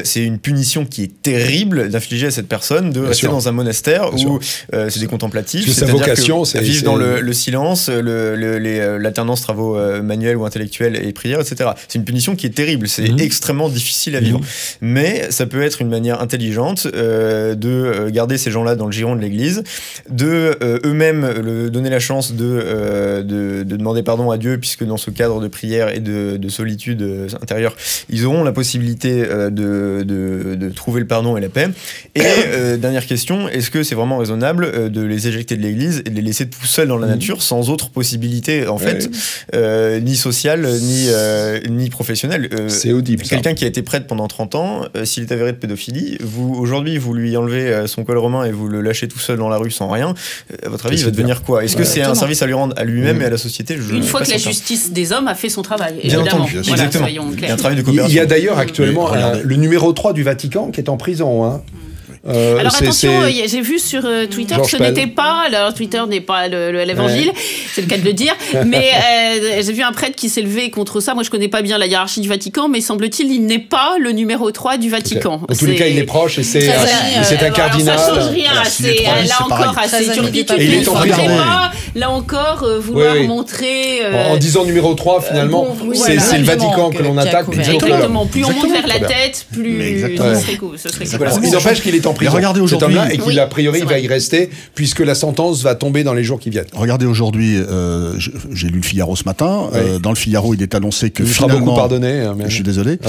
c'est une punition qui est terrible d'infliger à cette personne de rester dans un monastère où c'est des contemplatifs. Sa vocation, c'est vivre dans le, silence, l'alternance travaux manuels ou intellectuels et prières, etc. C'est une punition qui est terrible. C'est mhm. extrêmement difficile à vivre. Mhm. Mais ça peut être une manière intelligente de garder ces gens-là dans le giron de l'Église, de eux-mêmes donner la chance de, de, demander pardon à Dieu, puisque dans ce cadre de prière et de, de solitude intérieure, ils auront la possibilité de, de, trouver le pardon et la paix. Et euh, dernière question, est-ce que c'est vraiment raisonnable euh, de les éjecter de l'église et de les laisser tout seuls dans la nature sans autre possibilité, en fait, euh, ni sociale, ni, ni professionnelle C'est audible. Quelqu'un qui a été prêtre pendant 30 ans, s'il est avéré de pédophilie, vous aujourd'hui vous lui enlevez son col romain et vous le lâchez tout seul dans la rue sans rien, à votre avis, il va devenir quoi? Est-ce que c'est un service à lui rendre à lui-même mm. et à la société? Une fois que la justice des hommes a fait son travail, Bien entendu, exactement. Il y a un travail de coopération. Il y a d'ailleurs actuellement le numéro 3 du Vatican qui est en prison. Hein. Euh, alors attention, euh, j'ai vu sur euh, Twitter que ce n'était pas, alors Twitter n'est pas l'évangile, c'est le cas de le dire, [laughs] mais j'ai vu un prêtre qui s'est levé contre ça. Moi, je connais pas bien la hiérarchie du Vatican, mais semble-t-il, il n'est pas le numéro 3 du Vatican. En tous les cas, il est proche et c'est un cardinal. ça change rien, c'est là encore assez turpitude. Là encore, vouloir montrer. En disant numéro 3, finalement, c'est le Vatican que l'on attaque. Exactement. Plus on monte vers la tête, plus ce serait cool. Il n'empêche qu'il est en prison. regardez aujourd'hui. Et qu'il, a priori, va y rester, puisque la sentence va tomber dans les jours qui viennent. Regardez aujourd'hui, euh, j'ai lu le Figaro ce matin. Euh, dans le Figaro, il est annoncé que il finalement. beaucoup pardonné. Hein, je suis désolé.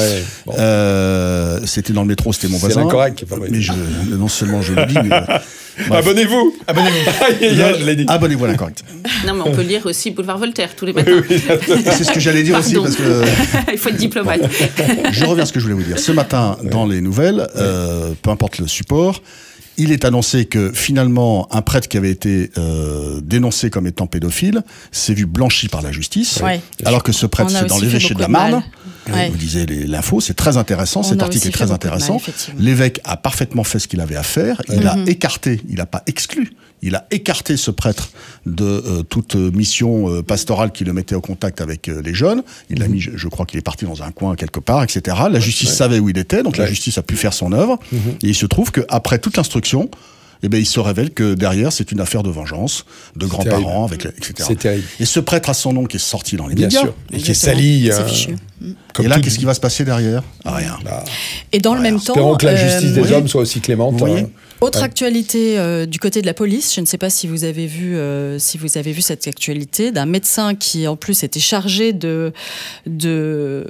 Euh, c'était dans le métro, c'était mon voisin. C'est correct. Mais je, non seulement je le dis, mais. [laughs] Abonnez-vous Abonnez-vous [laughs] Abonnez-vous à l'incorrect. Non, mais on peut lire aussi Boulevard Voltaire tous les matins. c'est ce que j'allais dire aussi. Parce que... [laughs] Il faut être diplomate. je reviens à ce que je voulais vous dire. Ce matin, dans les nouvelles, peu importe le support, il est annoncé que finalement, un prêtre qui avait été euh, dénoncé comme étant pédophile s'est vu blanchi par la justice, alors que ce prêtre, c'est dans l'évêché de la Marne. Vous disiez l'info, c'est très intéressant, cet article est très intéressant. L'évêque a parfaitement fait ce qu'il avait à faire, il a mhm. écarté, il n'a pas exclu, il a écarté ce prêtre de euh, toute mission euh, pastorale qui le mettait au contact avec les jeunes. Il l'a mhm. mis, je, crois qu'il est parti dans un coin quelque part, etc. La justice savait où il était, donc la justice a pu faire son œuvre. Mhm. Et il se trouve qu'après toute l'instruction eh bien, il se révèle que derrière, c'est une affaire de vengeance, de grands-parents, avec, etc. C'est terrible. Et ce prêtre a son nom qui est sorti dans les Bien médias. Sûr. Et qui est sali. Euh, et là, qu'est-ce qui va se passer derrière? Rien. Bah, et dans le même temps. Espérons que la justice des euh, hommes soit aussi clémente. Hein. Autre actualité euh, du côté de la police, je ne sais pas si vous avez vu, euh, si vous avez vu cette actualité d'un médecin qui en plus était chargé de, de,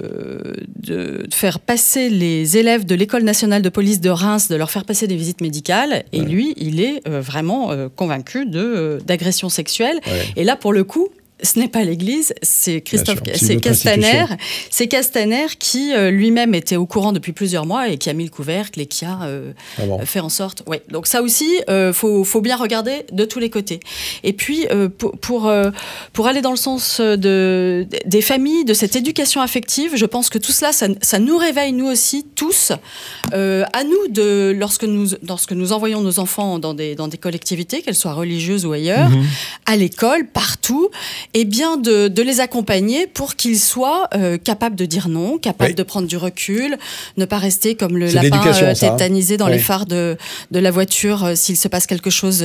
de faire passer les élèves de l'école nationale de police de Reims, de leur faire passer des visites médicales. Et lui, il est euh, vraiment convaincu de d'agression sexuelle. Et là, pour le coup, ce n'est pas l'Église, c'est Christophe, c'est Castaner, c'est Castaner qui euh, lui-même était au courant depuis plusieurs mois et qui a mis le couvercle et qui a euh, ah fait en sorte. Ouais. Donc ça aussi, euh, faut, faut bien regarder de tous les côtés. Et puis euh, pour pour, pour, aller dans le sens de des familles, de cette éducation affective, je pense que tout cela, ça, ça nous réveille nous aussi tous, à nous de lorsque nous lorsque nous envoyons nos enfants dans des dans des collectivités, qu'elles soient religieuses ou ailleurs, mhm. à l'école, partout et bien de, de les accompagner pour qu'ils soient euh, capables de dire non, capables de prendre du recul, ne pas rester comme le lapin euh, tétanisé dans les phares de, de la voiture euh, s'il se passe quelque chose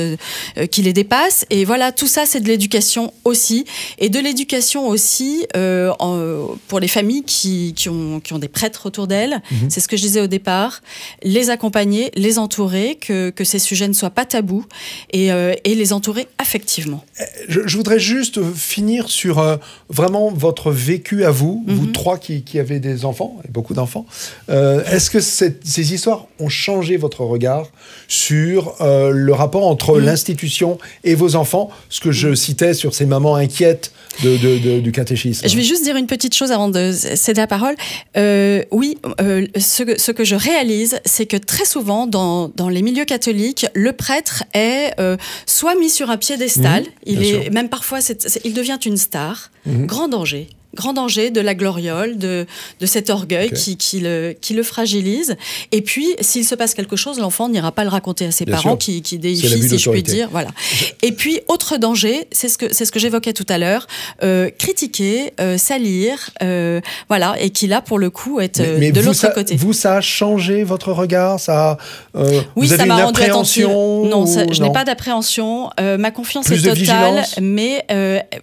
qui les dépasse. Et voilà, tout ça, c'est de l'éducation aussi. Et de l'éducation aussi en, pour les familles qui, qui, ont, qui ont des prêtres autour d'elles. Mhm. C'est ce que je disais au départ. Les accompagner, les entourer, que, que ces sujets ne soient pas tabous et, et les entourer affectivement. Je, je voudrais juste finir sur euh, vraiment votre vécu à vous, vous mhm. trois qui, qui, avez des enfants, et beaucoup d'enfants. Euh, est-ce que ces histoires ont changé votre regard sur euh, le rapport entre mhm. l'institution et vos enfants Ce que je citais sur ces mamans inquiètes de, de, du catéchisme? Je vais juste dire une petite chose avant de céder la parole. oui, ce, que, ce, que je réalise, c'est que très souvent, dans, dans, les milieux catholiques, le prêtre est soit mis sur un piédestal, il est même parfois, il devient devient une star. Mhm. Grand danger grand danger de la gloriole, de, de cet orgueil qui, qui, le, qui le fragilise. Et puis, s'il se passe quelque chose, l'enfant n'ira pas le raconter à ses parents qui, qui déifient, si je puis dire. Voilà. Et puis, autre danger, c'est ce que, ce que j'évoquais tout à l'heure, euh, critiquer, euh, salir, euh, voilà, et qui là, pour le coup, est de l'autre côté. Vous, ça a changé votre regard ça Oui, vous avez ça m'a rendu appréhension Non, je n'ai pas d'appréhension. ma confiance est totale, mais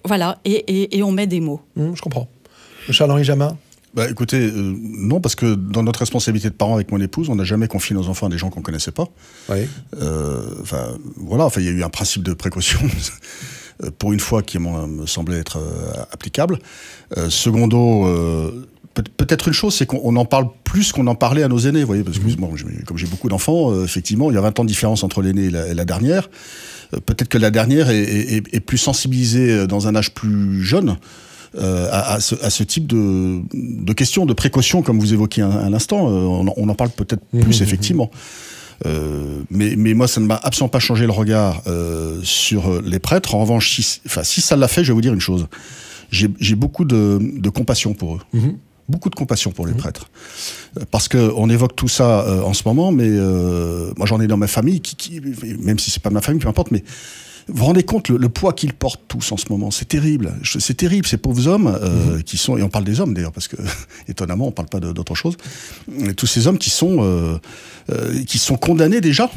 voilà, et, et, on met des mots. Hum, je comprends. Charles-Henri Jamin bah, écoutez, euh, non, parce que dans notre responsabilité de parents avec mon épouse, on n'a jamais confié nos enfants à des gens qu'on connaissait pas. Oui. Euh, enfin, voilà, enfin, il y a eu un principe de précaution. [laughs] pour une fois qui me semblait être euh, applicable. secondo, peut-être une chose, c'est qu'on en parle plus qu'on en parlait à nos aînés, vous voyez, parce que mhm. bon, comme j'ai beaucoup d'enfants, effectivement, il y a 20 ans de différence entre l'aîné et, la dernière. peut-être que la dernière est, est, plus sensibilisée dans un âge plus jeune. Euh, à, ce, type de, questions, de précautions, comme vous évoquiez à, l'instant. Euh, on, en parle peut-être mmh, plus, mmh, effectivement. Euh, mais, moi, ça ne m'a absolument pas changé le regard sur les prêtres. En revanche, si, enfin, si ça l'a fait, je vais vous dire une chose. J'ai beaucoup de, compassion pour eux. Beaucoup de compassion pour les prêtres. Parce qu'on évoque tout ça en ce moment, mais moi j'en ai dans ma famille, qui, même si c'est pas ma famille, peu importe, mais vous vous rendez compte le, poids qu'ils portent tous en ce moment? C'est terrible. C'est terrible, ces pauvres hommes euh, mhm. qui sont, et on parle des hommes d'ailleurs, parce que [laughs] étonnamment, on parle pas d'autre chose. Tous ces hommes qui sont, euh, euh, qui sont condamnés déjà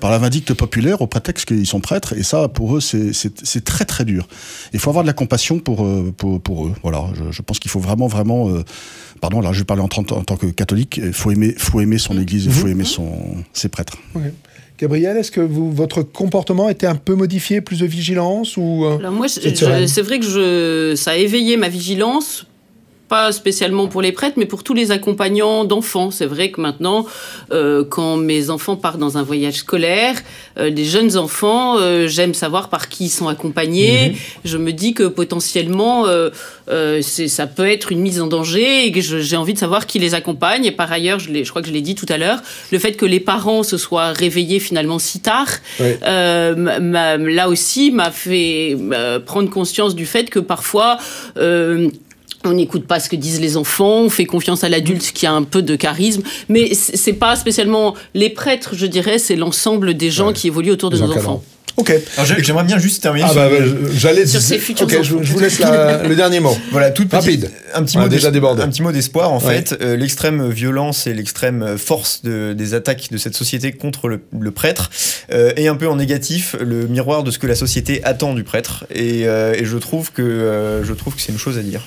par la vindicte populaire au prétexte qu'ils sont prêtres. Et ça, pour eux, c'est très très dur. Il faut avoir de la compassion pour, pour, pour eux. Voilà, je, pense qu'il faut vraiment, vraiment... pardon, là je vais parler en, en, tant que catholique, il faut aimer, faut aimer son mhm. église, il faut aimer son, ses prêtres. Gabriel, est-ce que vous, votre comportement était un peu modifié, plus de vigilance ou euh, Alors moi, c'est vrai que je, ça a éveillé ma vigilance pas spécialement pour les prêtres, mais pour tous les accompagnants d'enfants. C'est vrai que maintenant, euh, quand mes enfants partent dans un voyage scolaire, euh, des jeunes enfants, euh, j'aime savoir par qui ils sont accompagnés. Mhm. Je me dis que potentiellement, ça peut être une mise en danger et que j'ai envie de savoir qui les accompagne. Et par ailleurs, je, je crois que je l'ai dit tout à l'heure, le fait que les parents se soient réveillés finalement si tard, là aussi m'a fait prendre conscience du fait que parfois on n'écoute pas ce que disent les enfants, on fait confiance à l'adulte qui a un peu de charisme, mais c'est pas spécialement les prêtres, je dirais, c'est l'ensemble des gens qui évoluent autour de nos enfants. Ok. J'aimerais bien juste terminer ah sur, bah, j'allais sur ces futurs Ok, je, vous laisse [laughs] le dernier mot. Voilà, toute rapide. Un petit mot déjà débordé. Un petit mot d'espoir en fait. Euh, l'extrême violence et l'extrême force de, des attaques de cette société contre le, prêtre euh, est un peu en négatif le miroir de ce que la société attend du prêtre. Et, euh, et je trouve que je trouve que c'est une chose à dire.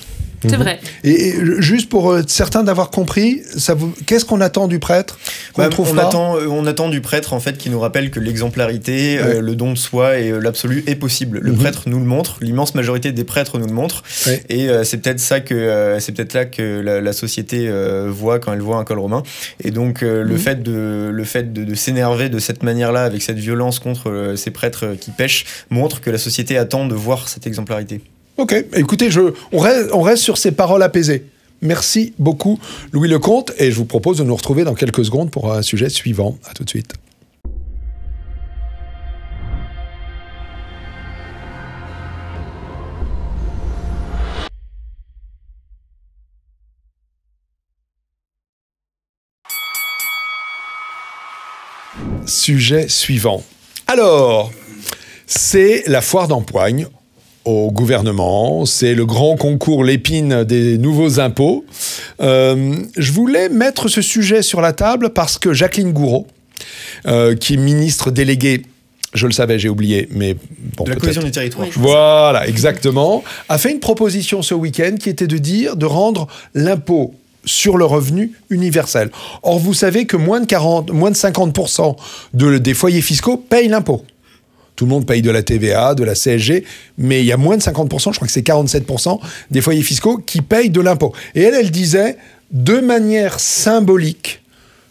C'est mhm. vrai. Et, juste pour euh, certains d'avoir compris, vous... qu'est-ce qu'on attend du prêtre bah, on, attend, euh, on attend du prêtre en fait qui nous rappelle que l'exemplarité, euh, le don de soi et l'absolu est possible. Le mhm. prêtre nous le montre, l'immense majorité des prêtres nous le montrent, et c'est peut-être ça que c'est peut-être là que la, société voit quand elle voit un col romain. Et donc le mhm. fait de le fait de, de s'énerver de cette manière-là avec cette violence contre ces prêtres qui pêchent montre que la société attend de voir cette exemplarité. Ok, écoutez, je, on, reste, on reste sur ces paroles apaisées. Merci beaucoup, Louis Lecomte, et je vous propose de nous retrouver dans quelques secondes pour un sujet suivant. À tout de suite. Sujet suivant. Alors, c'est la foire d'empoigne au gouvernement. C'est le grand concours l'épine des nouveaux impôts. Euh, je voulais mettre ce sujet sur la table parce que Jacqueline Gouraud, euh, qui est ministre déléguée je le savais, j'ai oublié, mais bon. De la cohésion du territoire. voilà, exactement. A fait une proposition ce week-end qui était de dire de rendre l'impôt sur le revenu universel. Or, vous savez que moins de 40, moins de 50% de, des foyers fiscaux payent l'impôt. Tout le monde paye de la TVA, de la CSG, mais il y a moins de 50%, je crois que c'est 47% des foyers fiscaux qui payent de l'impôt. Et elle, elle disait, de manière symbolique,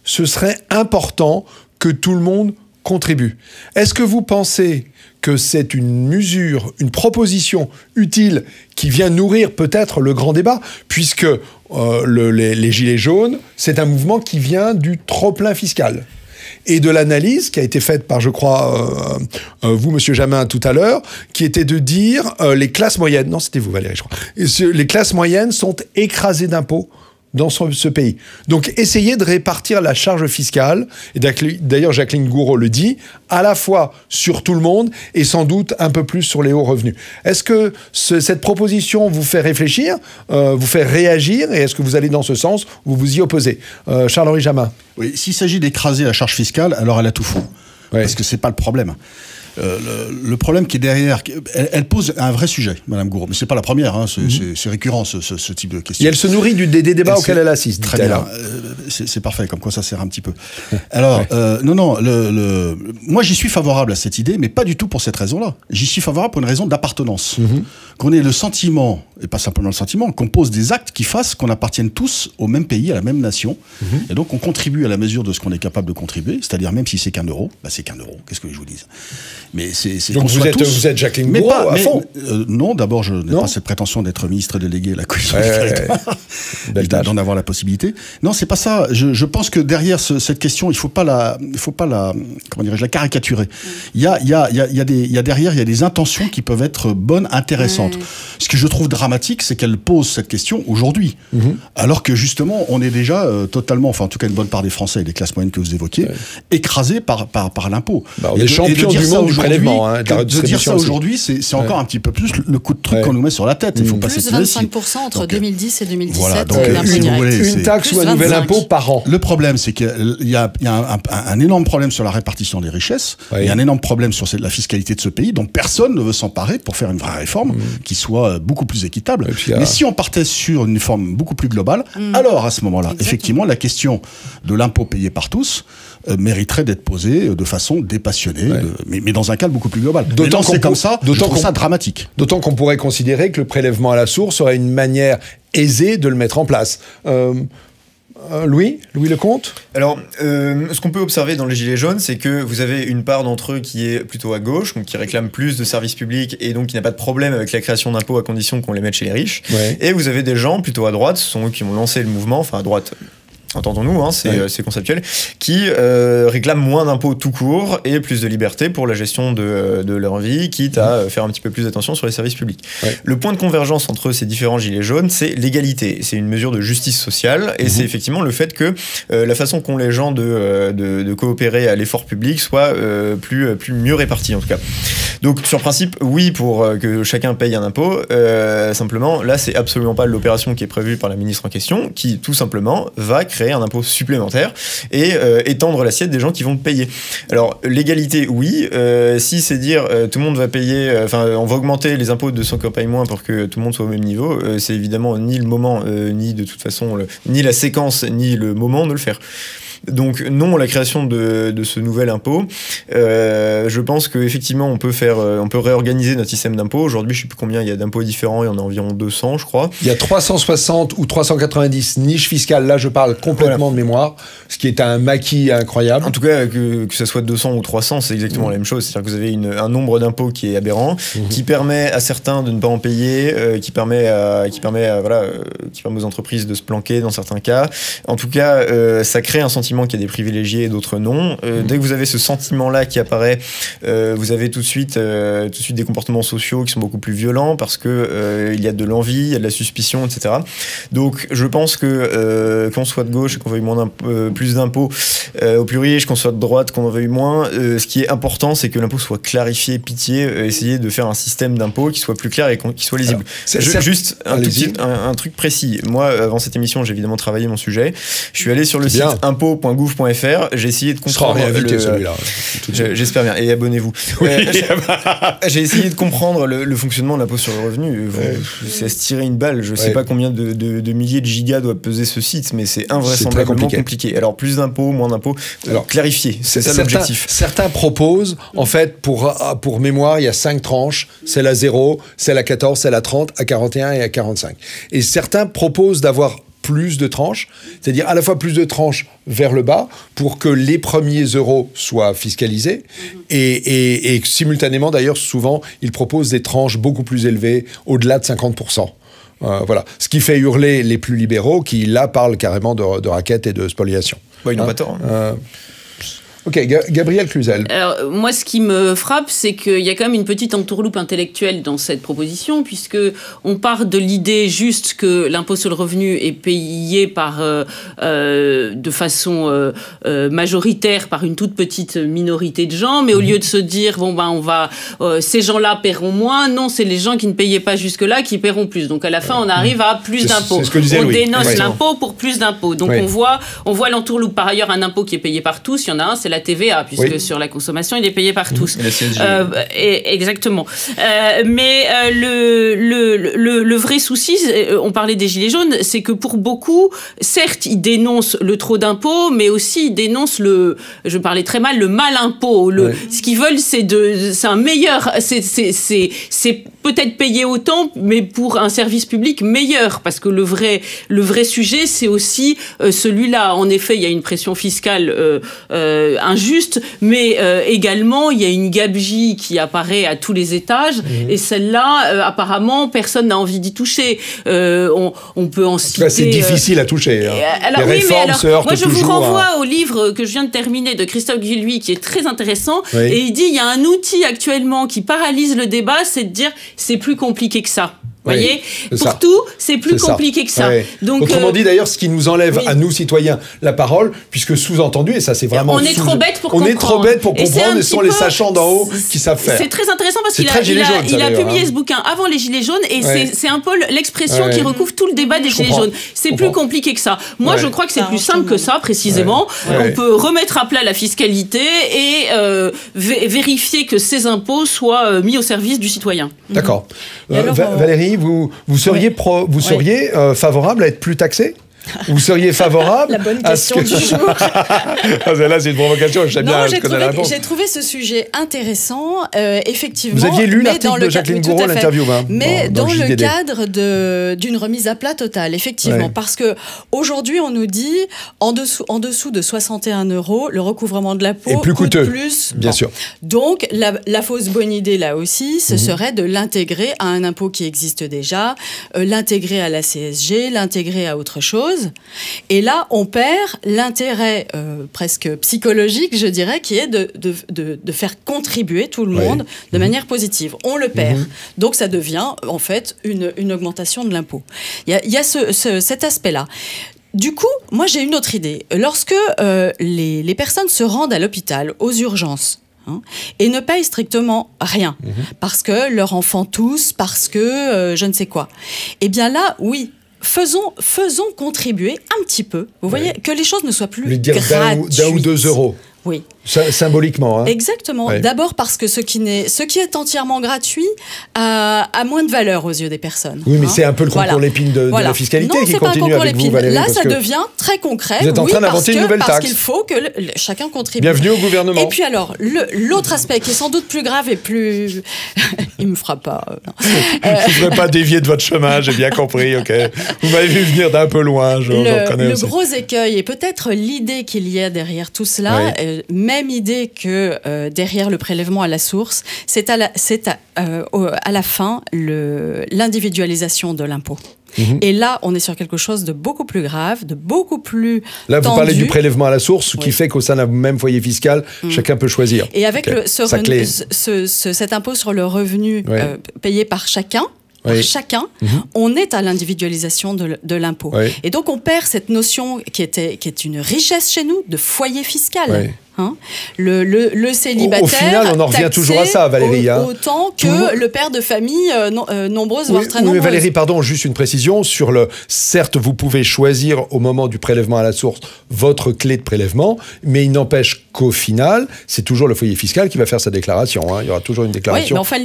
ce serait important que tout le monde contribue. Est-ce que vous pensez que c'est une mesure, une proposition utile qui vient nourrir peut-être le grand débat, puisque euh, les, les Gilets jaunes, c'est un mouvement qui vient du trop-plein fiscal? Et de l'analyse qui a été faite par, je crois, euh, euh, vous, Monsieur Jamin, tout à l'heure, qui était de dire les classes moyennes, non, c'était vous, Valérie, je crois, les classes moyennes sont écrasées d'impôts dans ce, pays. Donc essayez de répartir la charge fiscale, et d'ailleurs Jacqueline Gouraud le dit, à la fois sur tout le monde et sans doute un peu plus sur les hauts revenus. Est-ce que cette proposition vous fait réfléchir, euh, vous fait réagir, et est-ce que vous allez dans ce sens ou vous vous y opposez? Euh, Charles-Henri Jamin Oui, s'il s'agit d'écraser la charge fiscale, alors elle a tout faux. Parce que c'est pas le problème. Euh, le, problème qui est derrière, elle, pose un vrai sujet, Madame Gouraud. Mais c'est pas la première, hein, mhm. c'est récurrent ce, type de question. Et elle se nourrit du, des, débats auxquels elle assiste. Très bien, euh, c'est parfait, comme quoi ça sert un petit peu. [laughs] Alors, euh, non, non, le, moi j'y suis favorable à cette idée, mais pas du tout pour cette raison-là. J'y suis favorable pour une raison d'appartenance. Mhm. Qu'on ait le sentiment, et pas simplement le sentiment, qu'on pose des actes qui fassent qu'on appartienne tous au même pays, à la même nation, mhm. et donc on contribue à la mesure de ce qu'on est capable de contribuer, c'est-à-dire même si c'est qu'un euro, bah c'est qu'un euro, qu'est-ce que je vous dise? Mais c'est donc vous êtes, vous êtes Jacqueline mais pas, à fond. Euh, non, d'abord, je n'ai pas cette prétention d'être ministre délégué à la Commission d'en avoir la possibilité. Non, c'est pas ça. Je, je, pense que derrière ce, cette question, il faut pas la, il faut pas la, comment dirais-je, la caricaturer. Il y a, il y a, il y a, il y a des, il y a derrière, il y a des intentions qui peuvent être bonnes, intéressantes. Ce que je trouve dramatique, c'est qu'elle pose cette question aujourd'hui, mhm. alors que justement, on est déjà euh, totalement, enfin en tout cas une bonne part des Français et des classes moyennes que vous évoquiez, écrasés par par, par l'impôt. Bah, on est champion du monde du Hein, de, dire ça aujourd'hui, c'est encore un petit peu plus le coup de truc qu'on nous met sur la tête. Il faut pas plus de 25% entre 2010 et 2017. Voilà, donc, une, taxe ou un nouvel impôt par an. Le problème, c'est qu'il y a, y a un, énorme problème sur la répartition des richesses. Il y a un énorme problème sur la fiscalité de ce pays dont personne ne veut s'emparer pour faire une vraie réforme mm. Qui soit euh, beaucoup plus équitable. Mais si on partait sur une forme beaucoup plus globale, mm. alors à ce moment-là, effectivement, la question de l'impôt payé par tous euh, mériterait d'être posée de façon dépassionnée, mais, mais, dans un cadre beaucoup plus global. D'autant c'est comme ça, d'autant ça dramatique. D'autant qu'on pourrait considérer que le prélèvement à la source serait une manière aisée de le mettre en place. Euh, euh, Louis Louis Lecomte Alors, ce qu'on peut observer dans les Gilets jaunes, c'est que vous avez une part d'entre eux qui est plutôt à gauche, donc qui réclame plus de services publics et donc qui n'a pas de problème avec la création d'impôts à condition qu'on les mette chez les riches. Et vous avez des gens plutôt à droite, ce sont eux qui ont lancé le mouvement, enfin à droite, entendons-nous, hein, euh, c'est conceptuel, qui euh, réclament moins d'impôts tout court et plus de liberté pour la gestion de, euh, de leur vie, quitte à euh, faire un petit peu plus d'attention sur les services publics. Le point de convergence entre ces différents gilets jaunes, c'est l'égalité. C'est une mesure de justice sociale et c'est mhm. effectivement le fait que la façon qu'ont les gens de, de, de coopérer à l'effort public soit plus, plus mieux répartie en tout cas. Donc sur principe, oui pour que chacun paye un impôt. simplement, là, c'est absolument pas l'opération qui est prévue par la ministre en question, qui tout simplement va créer un impôt supplémentaire et euh, étendre l'assiette des gens qui vont payer. Alors, l'égalité, oui. Euh, si c'est dire euh, tout le monde va payer, enfin, on va augmenter les impôts de ceux qui payent moins pour que tout le monde soit au même niveau, c'est évidemment ni le moment, ni de toute façon, ni la séquence, ni le moment de le faire. Donc non, la création de, de ce nouvel impôt. Euh, je pense qu'effectivement, on peut faire, euh, on peut réorganiser notre système d'impôt. Aujourd'hui, je sais plus combien il y a d'impôts différents. Il y en a environ 200, je crois. Il y a 360 ou 390 niches fiscales. Là, je parle complètement de mémoire, ce qui est un maquis incroyable. En tout cas, que, que ce soit 200 ou 300, c'est exactement la même chose. C'est-à-dire que vous avez une, un nombre d'impôts qui est aberrant, mhm. qui permet à certains de ne pas en payer, euh, qui permet, à, qui permet, à, voilà, qui permet aux entreprises de se planquer dans certains cas. En tout cas, ça crée un sentiment qu'il y a des privilégiés et d'autres non. Euh, mm. Dès que vous avez ce sentiment-là qui apparaît, euh, vous avez tout de suite, euh, tout de suite des comportements sociaux qui sont beaucoup plus violents parce que il y a de l'envie, il y a de la suspicion, etc. Donc, je pense que qu'on soit de gauche qu'on veuille moins plus d'impôts aux plus riches, qu'on soit de droite, qu'on en veuille moins, ce qui est important, c'est que l'impôt soit clarifié, pitié, essayer de faire un système d'impôt qui soit plus clair et qui soit lisible. C'est juste un, un, truc précis. Moi, avant cette émission, j'ai évidemment travaillé mon sujet. Je suis allé sur le site impôt gouv.fr, j'ai essayé de comprendre. J'espère bien. Et abonnez-vous. [laughs] [laughs] j'ai essayé de comprendre le, fonctionnement de l'impôt sur le revenu. C'est à se tirer une balle. Je ne sais pas combien de, milliers de gigas doit peser ce site, mais c'est invraisemblablement compliqué. Alors plus d'impôts, moins d'impôts. Euh, Alors clarifier, c'est ça l'objectif. Certains proposent, en fait, pour, pour mémoire, il y a cinq tranches. C'est la 0, c'est la 14, c'est la 30, à 41 et à 45. Et certains proposent d'avoir plus de tranches, c'est-à-dire à la fois plus de tranches vers le bas pour que les premiers euros soient fiscalisés mhm. et, simultanément d'ailleurs souvent ils proposent des tranches beaucoup plus élevées au-delà de 50%. Euh, voilà. Ce qui fait hurler les plus libéraux qui là parlent carrément de, raquettes et de spoliation. ils n'ont hein pas tort. Hein. Euh, Ok, Gabriel Cluzel. Alors, moi, ce qui me frappe, c'est qu'il y a quand même une petite entourloupe intellectuelle dans cette proposition, puisque on part de l'idée juste que l'impôt sur le revenu est payé par, euh, euh, de façon euh, majoritaire par une toute petite minorité de gens, mais au mhm. lieu de se dire, bon, ben, on va, ces gens-là paieront moins, non, c'est les gens qui ne payaient pas jusque-là qui paieront plus. Donc, à la fin, on arrive à plus d'impôts. On dénoce l'impôt pour plus d'impôts. Donc, on voit, on voit l'entourloupe. Par ailleurs, un impôt qui est payé par tous, il y en a un, c'est la TVA, puisque sur la consommation, il est payé par tous. Euh, exactement. Euh, mais euh, le, le, le, vrai souci, on parlait des Gilets jaunes, c'est que pour beaucoup, certes, ils dénoncent le trop d'impôts, mais aussi ils dénoncent le, je parlais très mal, le mal impôt. Le, Ce qu'ils veulent, c'est de, c'est un meilleur, c'est peut-être payer autant, mais pour un service public meilleur, parce que le vrai, le vrai sujet, c'est aussi celui-là. En effet, il y a une pression fiscale euh, injuste, mais euh, également il y a une gabegie qui apparaît à tous les étages, mhm. et celle-là, euh, apparemment, personne n'a envie d'y toucher. On, on, peut en citer. C'est difficile à toucher. Hein. Alors, Les oui, réformes se heurtent Moi, je vous renvoie au livre que je viens de terminer de Christophe Guilluy, qui est très intéressant, et il dit il y a un outil actuellement qui paralyse le débat, c'est de dire c'est plus compliqué que ça voyez Pour tout, c'est plus compliqué que ça. Donc, Autrement euh, dit, d'ailleurs, ce qui nous enlève à nous, citoyens, la parole, puisque sous-entendu, et ça c'est vraiment... On est trop bête pour on comprendre. On est trop bête pour comprendre, et, ce sont les sachants d'en haut qui savent faire. C'est très intéressant parce qu'il a, il a, il a publié hein. ce bouquin avant les Gilets jaunes, et c'est un peu l'expression qui recouvre tout le débat des Gilets jaunes. C'est plus compliqué que ça. Moi, je crois que c'est plus simple que ça, précisément. On peut remettre à plat la fiscalité et euh, vérifier que ces impôts soient euh, mis au service du citoyen. D'accord. Valérie, vous, vous seriez, pro, vous seriez euh, favorable à être plus taxé? [laughs] vous seriez favorable La bonne question du jour. [laughs] Ah, là, c'est une provocation. Sais bien, j'ai trouvé, j'ai trouvé ce sujet intéressant, euh, effectivement. Vous aviez lu l'article de Jacqueline Gouraud, l'interview, hein, Mais dans, le cadre d'une remise à plat totale, effectivement. Parce que aujourd'hui, on nous dit, en dessous, en dessous de 61 euros, le recouvrement de la peau est plus coûteux. Plus, bien sûr. Donc, la, fausse bonne idée, là aussi, ce mhm. serait de l'intégrer à un impôt qui existe déjà, euh, l'intégrer à la CSG, l'intégrer à autre chose. Et là, on perd l'intérêt euh, presque psychologique, je dirais, qui est de, de, faire contribuer tout le monde de mhm. manière positive. On le perd. Mhm. Donc ça devient en fait une, une augmentation de l'impôt. Il y a, ce, cet aspect-là. Du coup, moi j'ai une autre idée. Lorsque euh, les, les, personnes se rendent à l'hôpital, aux urgences, hein, et ne payent strictement rien, mhm. parce que leur enfant tousse, parce que euh, je ne sais quoi, eh bien là, oui, faisons, faisons contribuer un petit peu, vous voyez, que les choses ne soient plus Lui dire d'un ou deux euros. Oui. Symboliquement. Hein. Exactement. D'abord parce que ce qui, est, ce qui est entièrement gratuit a, a, moins de valeur aux yeux des personnes. Oui, mais hein. c'est un peu le concours l'épine de, la fiscalité qui continue pas avec vous, Valérie, Là, ça devient très concret. Vous êtes en train d'inventer une nouvelle taxe. Parce qu'il faut que chacun contribue. Bienvenue au gouvernement. Et puis alors, l'autre aspect qui est sans doute plus grave et plus... [laughs] Il me fera pas. Euh, [laughs] je ne voudrais pas dévier de votre chemin, j'ai bien compris, ok. Vous m'avez vu venir d'un peu loin, je le, Le gros écueil et peut-être l'idée qu'il y a derrière tout cela, euh, même idée que euh, derrière le prélèvement à la source, c'est à la, à, euh, à la fin l'individualisation de l'impôt. Mhm. Et là, on est sur quelque chose de beaucoup plus grave, de beaucoup plus. Là, vous parlez du prélèvement à la source, qui fait qu'au sein d'un même foyer fiscal, mhm. chacun peut choisir. Et avec le, ce, cet impôt sur le revenu euh, payé par chacun, chacun, mhm. on est à l'individualisation de, l'impôt. Et donc on perd cette notion qui, était, qui est une richesse chez nous de foyer fiscal. Hein le, le, le, célibataire. Au, final, on en revient toujours à ça, Valérie. Hein. Autant que le père de famille euh, euh, nombreuse, voire très nombreuse. Mais Valérie, pardon, juste une précision sur le. Certes, vous pouvez choisir au moment du prélèvement à la source votre clé de prélèvement, mais il n'empêche qu'au final, c'est toujours le foyer fiscal qui va faire sa déclaration. Hein. Il y aura toujours une déclaration. Oui, mais enfin,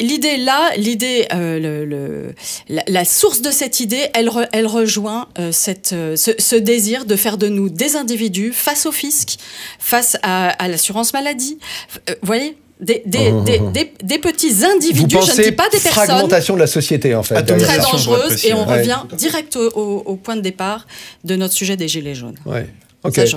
l'idée là, l'idée, euh, la, source de cette idée, elle, elle rejoint cette, ce, ce désir de faire de nous des individus face au fisc, face à, l'assurance maladie. Euh, vous voyez des, des, [laughs] des, des, petits individus, je ne dis pas des personnes. fragmentation de la société, en fait. Très dangereuse, et on revient direct au, point de départ de notre sujet des Gilets jaunes. Ouais.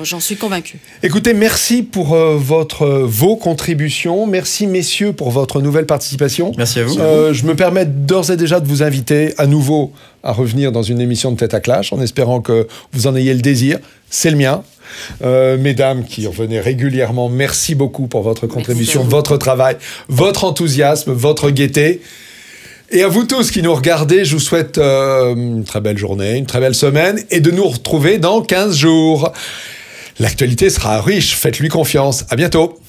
J'en suis convaincu. Écoutez, merci pour euh, votre, euh, vos contributions. Merci, messieurs, pour votre nouvelle participation. Merci à vous. je me permets d'ores et déjà de vous inviter à nouveau à revenir dans une émission de Tête à Clash, en espérant que vous en ayez le désir. C'est le mien. Euh, mesdames qui revenaient régulièrement, merci beaucoup pour votre contribution, votre travail, votre enthousiasme, votre gaieté. Et à vous tous qui nous regardez, je vous souhaite euh, une très belle journée, une très belle semaine et de nous retrouver dans 15 jours. L'actualité sera riche, faites-lui confiance. À bientôt.